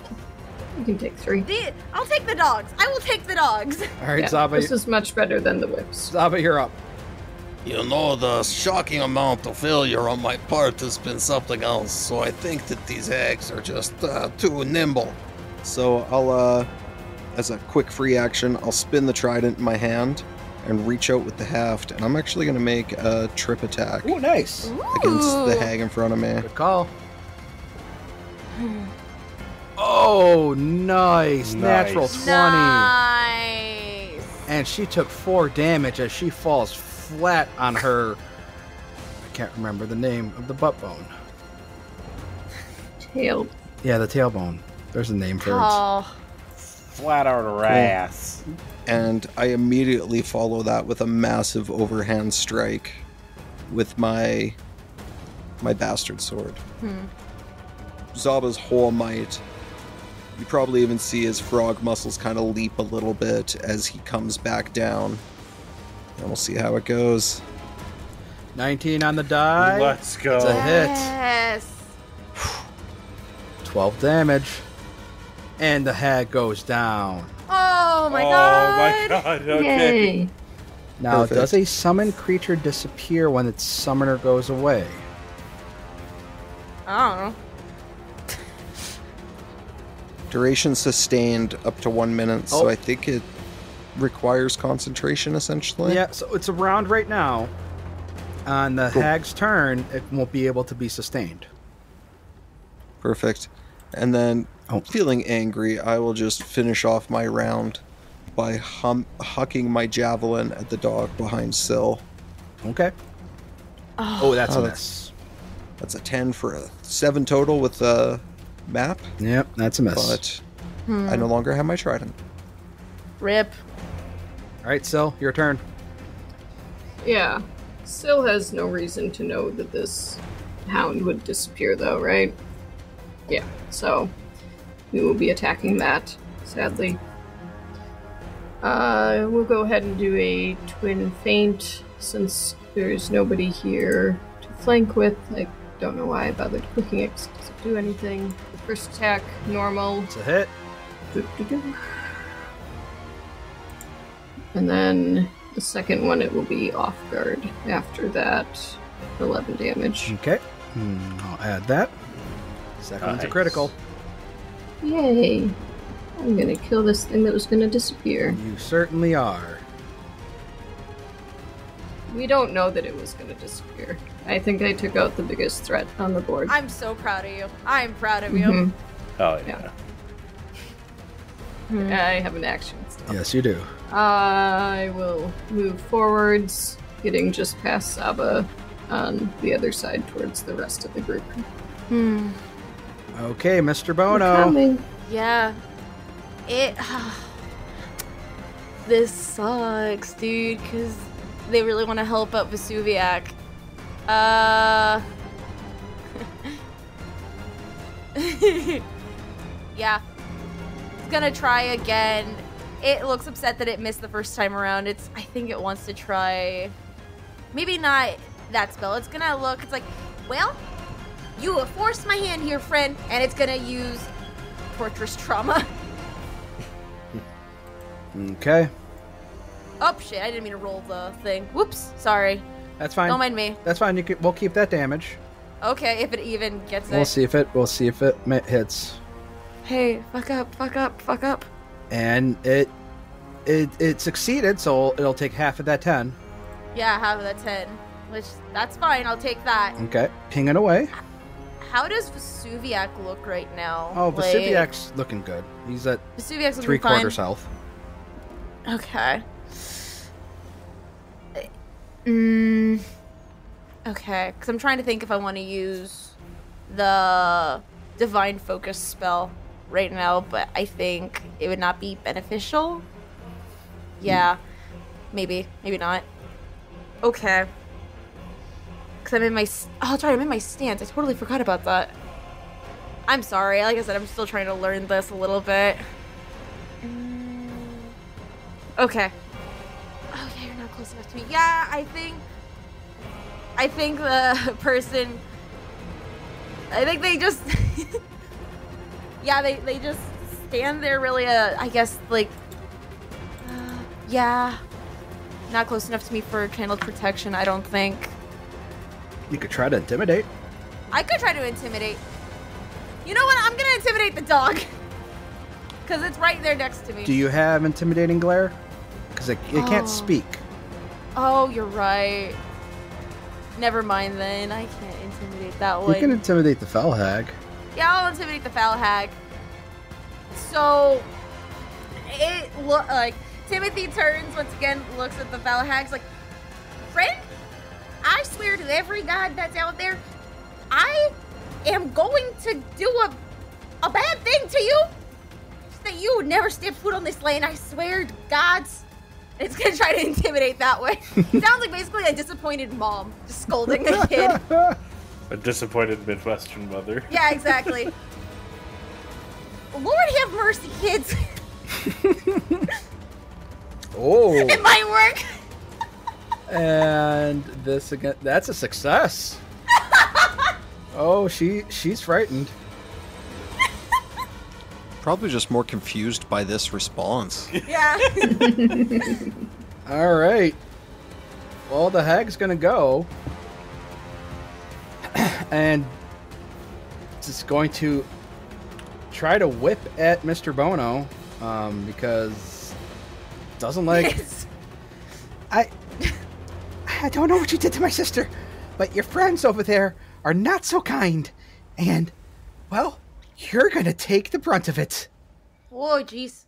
You can take three. The- I'll take the dogs. I will take the dogs. All right, Yeah, Zaba, this is much better than the whips. Zaba, you're up. You know, the shocking amount of failure on my part has been something else, so I think that these hags are just uh, too nimble. So I'll, uh, as a quick free action, I'll spin the trident in my hand and reach out with the haft, and I'm actually going to make a trip attack Oh, nice. against the hag in front of me. Good call. Oh, nice. Natural 20. Nice. And she took four damage as she falls flat on her. I can't remember the name of the butt bone. Tail. Yeah, the tailbone. There's a name for it. Oh, Flat out her ass. And I immediately follow that with a massive overhand strike with my my bastard sword. Hmm. Zaba's whole might. You probably even see his frog muscles kind of leap a little bit as he comes back down. And we'll see how it goes. 19 on the die. Let's go. It's a hit. yes. 12 damage. And the hag goes down. Oh my oh god. Oh my god. Okay. Yay. Now, Perfect. does a summoned creature disappear when its summoner goes away? I don't know. Duration sustained up to one minute, so Oh. I think it requires concentration essentially. Yeah, so it's a round right now. On the Cool. hag's turn, it won't be able to be sustained. Perfect. And then, Oh. feeling angry, I will just finish off my round by hum- hucking my javelin at the dog behind Sill. Okay. Oh, that's Oh, a ah, that's- miss. That's a 10 for a 7 total with the map, Yep, that's a mess. but I no longer have my trident. Rip. All right, Sil, your turn. Yeah. Still has no reason to know that this hound would disappear, though, right? Yeah. So we will be attacking that. Sadly. Uh, we'll go ahead and do a twin feint since there's nobody here to flank with. I don't know why I bothered clicking it. 'cause it doesn't do anything. The first attack, normal. It's a hit. And then the second one, it will be off guard. After that, 11 damage. Okay. Hmm, I'll add that. Second one's a critical. Yay! I'm gonna kill this thing that was gonna disappear. You certainly are. We don't know that it was gonna disappear. I think I took out the biggest threat on the board. I'm so proud of you. I'm proud of you. Mhm. Hell Yeah. yeah. I have an action. still. Yes, you do. I will move forwards, getting just past Zaba on the other side towards the rest of the group. Hmm. Okay, Mr. We're Bono. coming. Yeah. It. this sucks, dude, because they really want to help out Vesuviac. Uh. yeah. It's gonna try again. It looks upset that it missed the first time around. It's. I think it wants to try. Maybe not that spell. It's gonna look. It's like, well, you have forced my hand here, friend, and it's gonna use Fortress Trauma. Okay. Oh shit! I didn't mean to roll the thing. Whoops. Sorry. That's fine. Don't mind me. That's fine. You can, we'll keep that damage. Okay, if it even gets We'll it. see if it. We'll see if it hits. Hey, fuck up, fuck up, fuck up. And it, it, it succeeded. So it'll take half of that ten. Yeah, half of that ten. Which that's fine. I'll take that. Okay. Pinging away. How does Vesuviac look right now? Oh, Like, Vesuviac's looking good. He's at Vesuviac's three fine. quarters health. Okay. Mm, okay, because I'm trying to think if I want to use the divine focus spell right now, but I think it would not be beneficial. Yeah, maybe, maybe not. Okay. Because I'm in my. Oh, that's right, I'm in my stance. I totally forgot about that. I'm sorry. Like I said, I'm still trying to learn this a little bit. Mm, Okay. Yeah, you're not close enough to me. Yeah, I think. I think the person. I think they just. yeah, they they just stand there really. Uh, I guess like. Uh, yeah. not close enough to me for channeled protection. I don't think. You could try to intimidate. I could try to intimidate. You know what? I'm gonna intimidate the dog. Cause it's right there next to me. Do you have intimidating glare? Because it, it can't Oh. speak. Oh, you're right. Never mind then. I can't intimidate that one. You can intimidate the foul hag. Yeah, I'll intimidate the foul hag. So it look like Timothy turns once again, looks at the foul hag's like, friend, I swear to every god that's out there, I am going to do a a bad thing to you. Just that you would never step foot on this land. I swear to gods. And it's gonna try to intimidate that way. Sounds like basically a disappointed mom just scolding a kid. A disappointed Midwestern mother. Yeah, exactly. Lord have mercy, kids. oh, It might work. and this again. That's a success. oh, she she's frightened. Probably just more confused by this response. Yeah. All right. Well, the hag's gonna go, and it's going to try to whip at Mr. Bono, um, because it doesn't like. Yes. I I don't know what you did to my sister, but your friends over there are not so kind, and well, you're gonna take the brunt of it. Oh, jeez.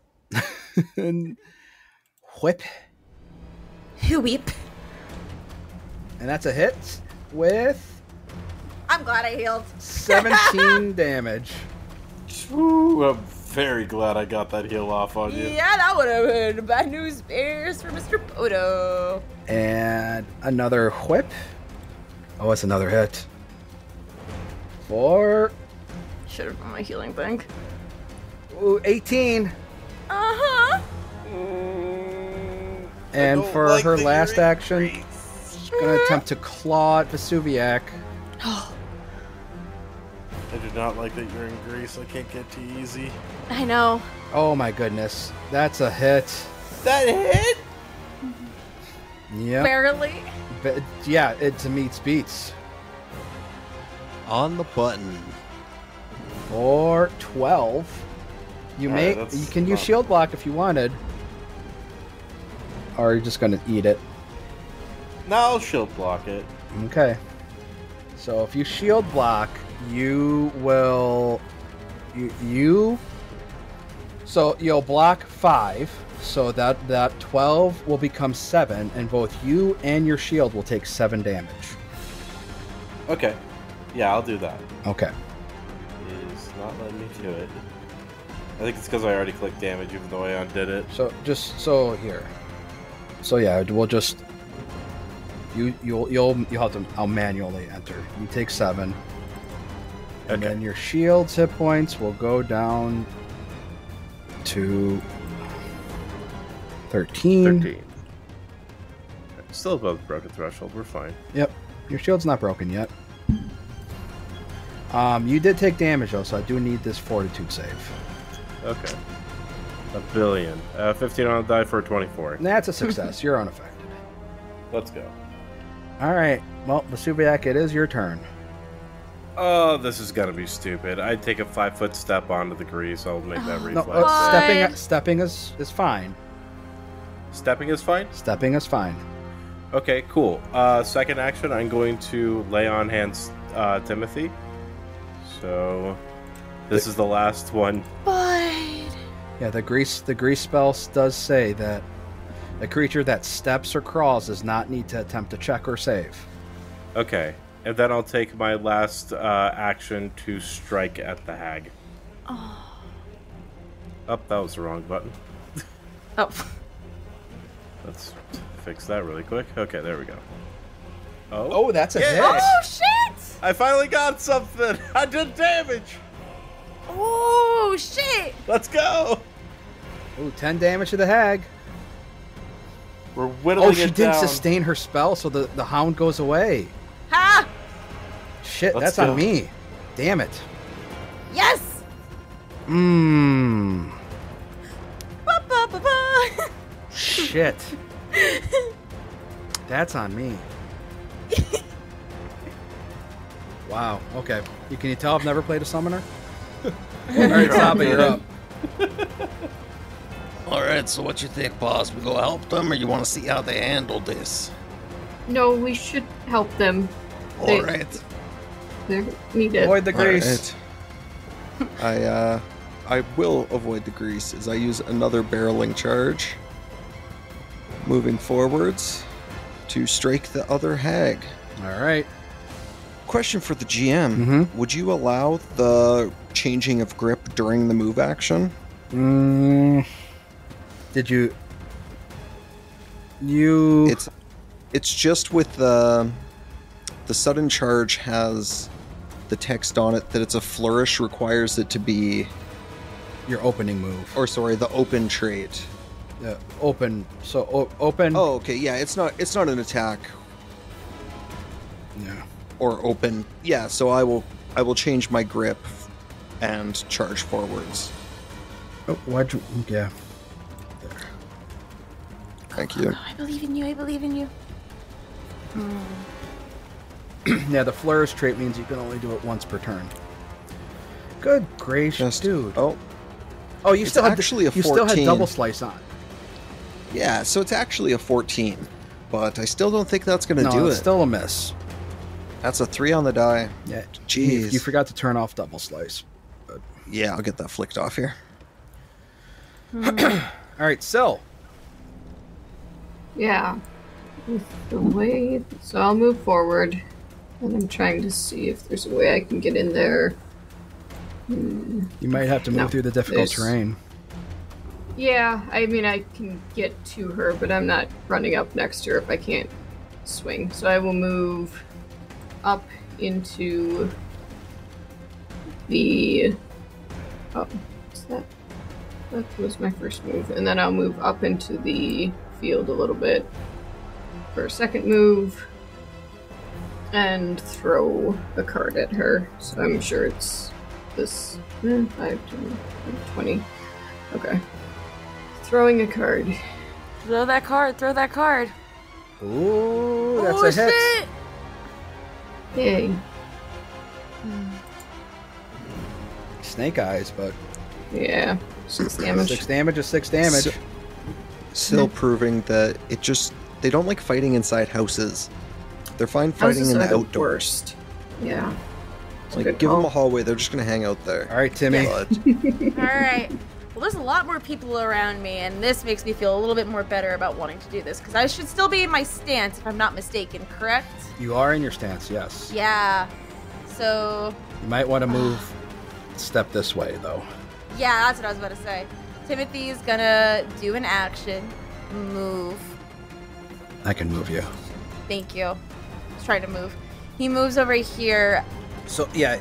and whip, Whip. and that's a hit with I'm glad I healed. 17 damage. Ooh, I'm very glad I got that heal off on you. Yeah, that would have been bad news bears for Mr. Bono. And another whip. Oh, it's another hit. For Should have done my healing thing. ooh, 18. Uh huh. And for like her last you're action, she's going to attempt to claw at Vesuviac. I do not like that you're in grease. I can't get too easy. I know. Oh my goodness. That's a hit. That hit? Yeah. Barely. But, yeah, it's a meets beats. On the button. Or 12. You All may right, you can use shield block if you wanted. Or you're just gonna eat it. No, I'll shield block it. Okay. So if you shield block, you will you, you so you'll block five, so that that twelve will become seven, and both you and your shield will take seven damage. Okay. Yeah, I'll do that. Okay. It's not letting me do it. I think it's because I already clicked damage even though I undid it. So just so here. So yeah, we'll just you you'll you'll you'll have to I'll manually enter. You take seven. And Okay. then your shield's hit points will go down to 13. 13. Still above the broken threshold. We're fine. Yep. Your shield's not broken yet. Um, you did take damage though, so I do need this fortitude save. Okay. A billion. Uh, 15 on the die for a 24. That's a success. You're unaffected. Let's go. All right. Well, Vesuviac, it is your turn. Oh, this is gonna be stupid. I'd take a five foot step onto the grease. I'll make that No, reflex. uh, stepping stepping is is fine. Stepping is fine. Stepping is fine. Okay, cool. Uh, second action, I'm going to lay on hands uh, Timothy. So this is the last one. But Yeah, the grease the grease spell does say that a creature that steps or crawls does not need to attempt a check or save. Okay, and then I'll take my last uh, action to strike at the hag. Oh. that was the wrong button. oh, Let's fix that really quick. Okay, there we go. Oh, Oh, that's a Yeah. hit. oh shit! I finally got something. I did damage. Oh shit! Let's go. Ooh, 10 damage to the hag. We're whittling Oh, she it didn't down. sustain her spell, so the, the hound goes away. Ha! Shit, Let's that's go. on me. Damn it. Yes! Mmm. Ba, ba, ba, ba. Shit. That's on me. wow. Okay. You can you tell I've never played a summoner? All right, Zaba, you're up. All right, so what you think, boss? We go help them, or you want to see how they handle this? No, we should help them. All They- right. They're needed. Avoid the grease. right. I uh, I will avoid the grease as I use another barreling charge. Moving forwards to strike the other hag. All right. Question for the GM: Mhm. Would you allow the changing of grip during the move action? Mm, did you? You. It's it's just with the the sudden charge has the text on it that it's a flourish requires it to be your opening move. or sorry the open trait. Uh, open. So o- open. Oh, okay, yeah, it's not it's not an attack Yeah. Or open. Yeah, so I will I will change my grip and charge forwards. Oh, why'd you? Yeah. Thank you. I believe in you. I believe in you. Hmm. yeah. The flourish trait means you can only do it once per turn. Good gracious, Just dude. Oh, Oh, you it's still had actually a you still had double slice on. yeah, so it's actually a 14. But I still don't think that's going to No, do it. it's still a miss. That's a 3 on the die. Yeah. Jeez. You, you forgot to turn off double slice. Yeah, I'll get that flicked off here. All right, Sil. Yeah. With the way, so I'll move forward, and I'm trying to see if there's a way I can get in there. Hmm. You might have to move No, through the difficult there's- terrain. Yeah, I mean I can get to her, but I'm not running up next to her if I can't swing. So I will move up into the. Oh, what's that? That was my first move, and then I'll move up into the field a little bit for a second move, and throw a card at her. So I'm sure it's this eh, 5, 10, 20. Okay. Throwing a card. Throw that card. Throw that card. Ooh, that's oh, a hit. shit! Yay. Snake eyes, but Yeah. Six damage. six damage is six damage. So- Still mm-hmm. proving that it just they don't like fighting inside houses. They're fine fighting Houses in the the outdoors. worst. Yeah. It's Like good give them a hallway, they're just gonna hang out there. All right, Timmy. But All right. Well, there's a lot more people around me, and this makes me feel a little bit more better about wanting to do this because I should still be in my stance, if I'm not mistaken. Correct? You are in your stance, yes. Yeah. So, You might want to move step this way, though. yeah, that's what I was about to say. Timothy's gonna do an action, move. I can move you. Thank you. He's trying to move. He moves over here. So yeah,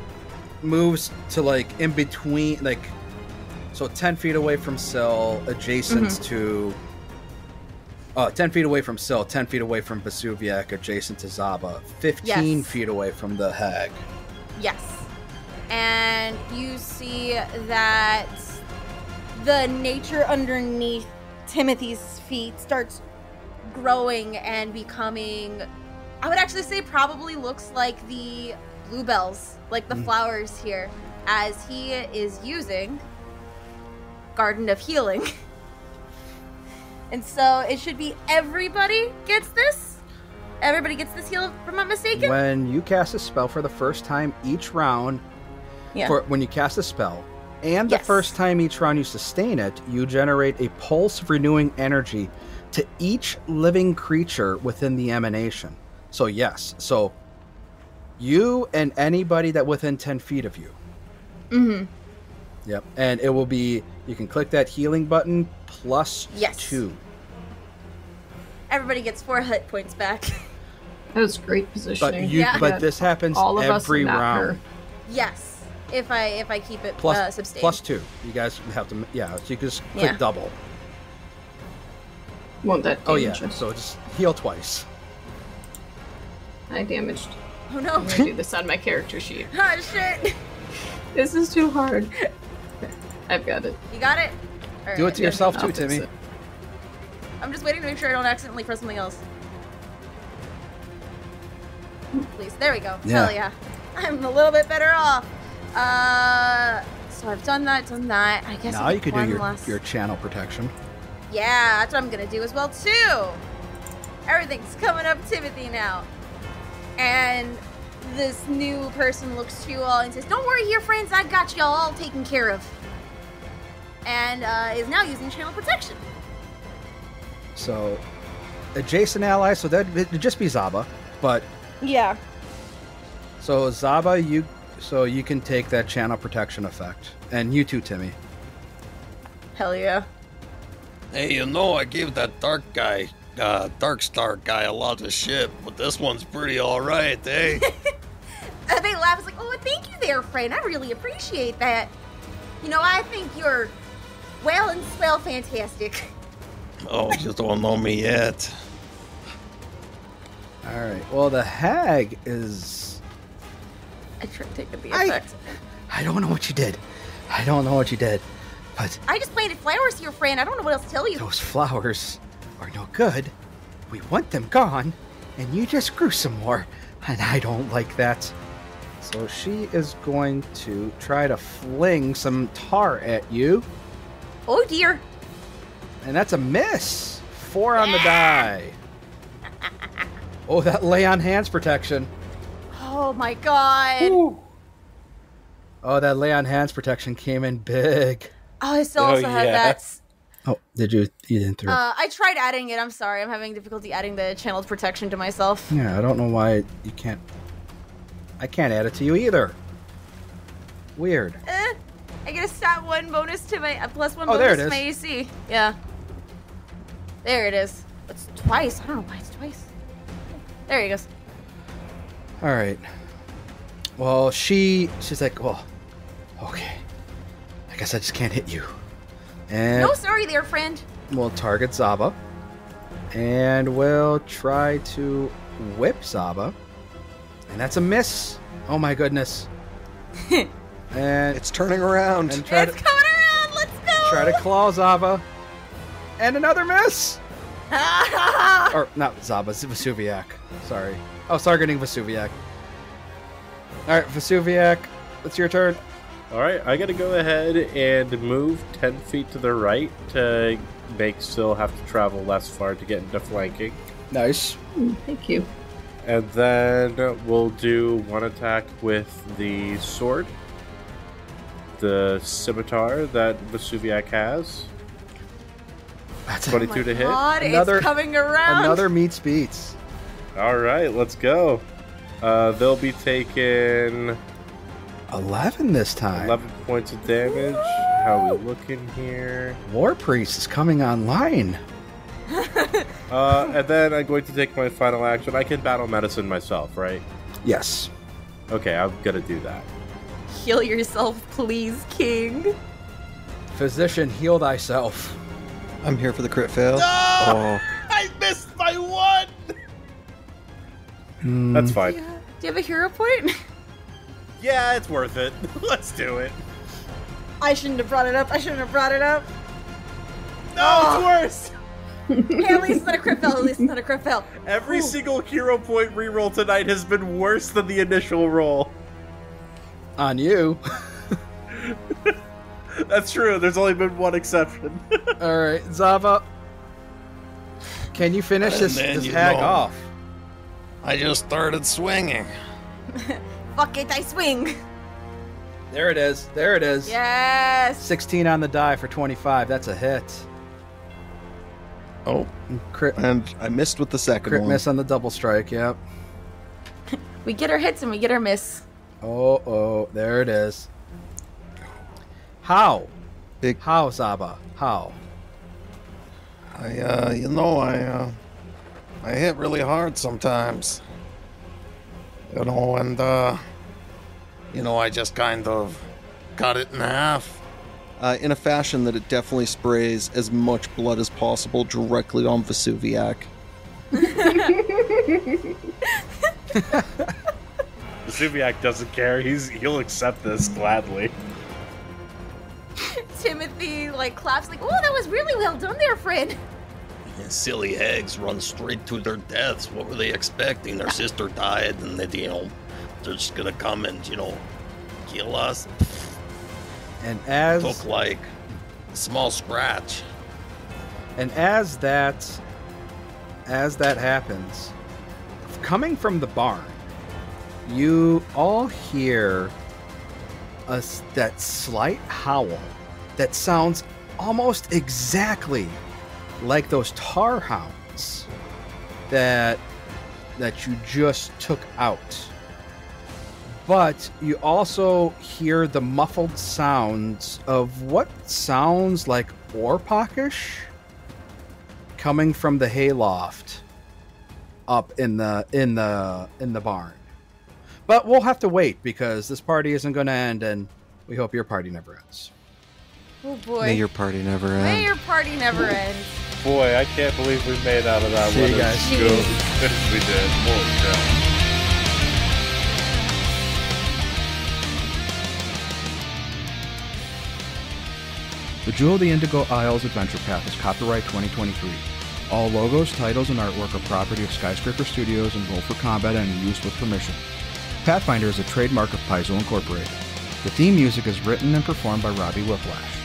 moves to like in between, like so ten feet away from Sill, adjacent Mm-hmm. to. Uh, 10 feet away from Sill, 10 feet away from Vesuviac, adjacent to Zaba, 15 Yes. feet away from the Hag. Yes. And you see that the nature underneath Timothy's feet starts growing and becoming I would actually say probably looks like the bluebells, like the Mm. flowers here, as he is using Garden of Healing. and so it should be everybody gets this. Everybody gets this heal, if I'm not mistaken. When you cast a spell for the first time each round, yeah. for when you cast a spell, and the Yes. first time each round you sustain it, you generate a pulse of renewing energy to each living creature within the emanation. So yes, so you and anybody that within ten feet of you. mm-hmm. Yep, and it will be you can click that healing button plus Yes. two. Everybody gets four hit points back. That was great But positioning. you, Yeah. but this happens all of us every and not round. her. yes, if I if I keep it Plus, uh, sustained. plus two. You guys have to, yeah. So you can just click Yeah. double. Won't that Oh yeah, us? so just heal twice. I damaged. Oh no! I'm gonna do this on my character sheet. oh shit! This is too hard. I've got it. You got it. All Do it to yourself I'll too, Timmy. it. I'm just waiting to make sure I don't accidentally press something else. Please. There we go. Yeah. Hell yeah. I'm a little bit better off. Uh, so I've done that, done that. I guess now I you could do your, last- your channel protection. Yeah, that's what I'm gonna do as well too. Everything's coming up Timothy now. And this new person looks to you all and says, Don't worry here, friends, I got you all taken care of. And uh, is now using channel protection. So, adjacent ally, so that would just be Zaba. But, Yeah. so Zaba, you so you can take that channel protection effect. And you too, Timmy. Hell yeah. Hey, you know, I gave that dark guy, uh, Dark Star guy a lot of shit, but this one's pretty alright, eh? Uh, they laugh. It's like, oh, thank you there, friend. I really appreciate that. You know, I think you're well and swell fantastic. oh, you don't know me yet. All right. Well, the hag is. I tried taking the I- effect. I don't know what you did. I don't know what you did. But I just planted flowers here, friend. I don't know what else to tell you. those flowers are no good. We want them gone, and you just grew some more, and I don't like that. So she is going to try to fling some tar at you, Oh dear. and that's a miss. Four on the die. Oh, that lay on hands protection. Oh my god. Oh, that lay on hands protection came in big. Oh, I still Oh, also have yeah. that. Oh, did you? You didn't throw. Uh, I tried adding it. I'm sorry. I'm having difficulty adding the channeled protection to myself. yeah, I don't know why you can't. I can't add it to you either. Weird. Eh, I get a stat one bonus to my uh, plus one Oh, bonus to my AC. Yeah. There it is. It's twice. I don't know why it's twice. There he goes. All right. Well, she she's like, well, okay. I guess I just can't hit you. And No, sorry there, friend. we'll target Zaba, and we'll try to whip Zaba, and that's a miss. Oh my goodness. and It's turning around. and try it's to coming around. Let's go. try to claw Zaba, and another miss. or not Zaba, it's Vesuviac. Sorry. Oh, targeting Vesuviac. All right, Vesuviac, it's your turn. All right, I gotta go ahead and move 10 feet to the right to make still have to travel less far to get into flanking. Nice. Mm, Thank you. And then we'll do one attack with the sword, the scimitar that Vesuviac has. That's a, 22 to hit. God, Another- it's coming around. another meets beats. All right, let's go. Uh, they'll be taking 11 this time. 11 points of damage. How we looking here? War Priest is coming online. Uh, and then I'm going to take my final action. I can battle medicine myself, right? Yes. Okay, I'm gonna do that. Heal yourself, please, King. Physician, heal thyself. I'm here for the crit fail. Oh, I missed my one. Hmm, That's fine. Do you have a hero point? Yeah, it's worth it. Let's do it. I shouldn't have brought it up. I shouldn't have brought it up. No, it's worse. Hey, at least it's not a crit fail. At least it's not a crit fail. Every single hero point reroll tonight has been worse than the initial roll. On you. That's true. There's only been one exception. All right, Zaba. Can you finish And this, then this you hag know. off? I just started swinging. Fuck it, I swing. There it is. There it is. Yes. 16 on the die for 25. That's a hit. Oh, Crit, and I missed with the second crit one. miss on the double strike. Yep. We get our hits and we get our miss. Oh, oh, there it is. How? Big- How, Zaba? How? I, uh, you know, I, uh, I hit really hard sometimes. You know, and, uh, you know, I just kind of cut it in half. Uh, in a fashion that it definitely sprays as much blood as possible directly on Vesuviac. Vesuviac doesn't care. He's he'll accept this gladly. Timothy like claps like, "Oh, that was really well done there, friend." silly hags run straight to their deaths. What were they expecting? Their sister died, and they, you know, they're just gonna come and you know, kill us. And as Took like a small scratch. And as that as that happens, coming from the barn, you all hear a, that slight howl that sounds almost exactly like those tar hounds that that you just took out. But you also hear the muffled sounds of what sounds like Orpockish coming from the hayloft up in the in the in the barn. But we'll have to wait because this party isn't going to end, and we hope your party never ends. Oh boy. May your party never end. May your party never end. Boy, I can't believe we made out of that See one you guys. good as we did. Holy crap. The Jewel of the Indigo Isles Adventure Path is copyright 2023. All logos, titles, and artwork are property of Skyscraper Studios and Roll for Combat and used with permission. Pathfinder is a trademark of Paizo Incorporated. The theme music is written and performed by Robbie Whiplash.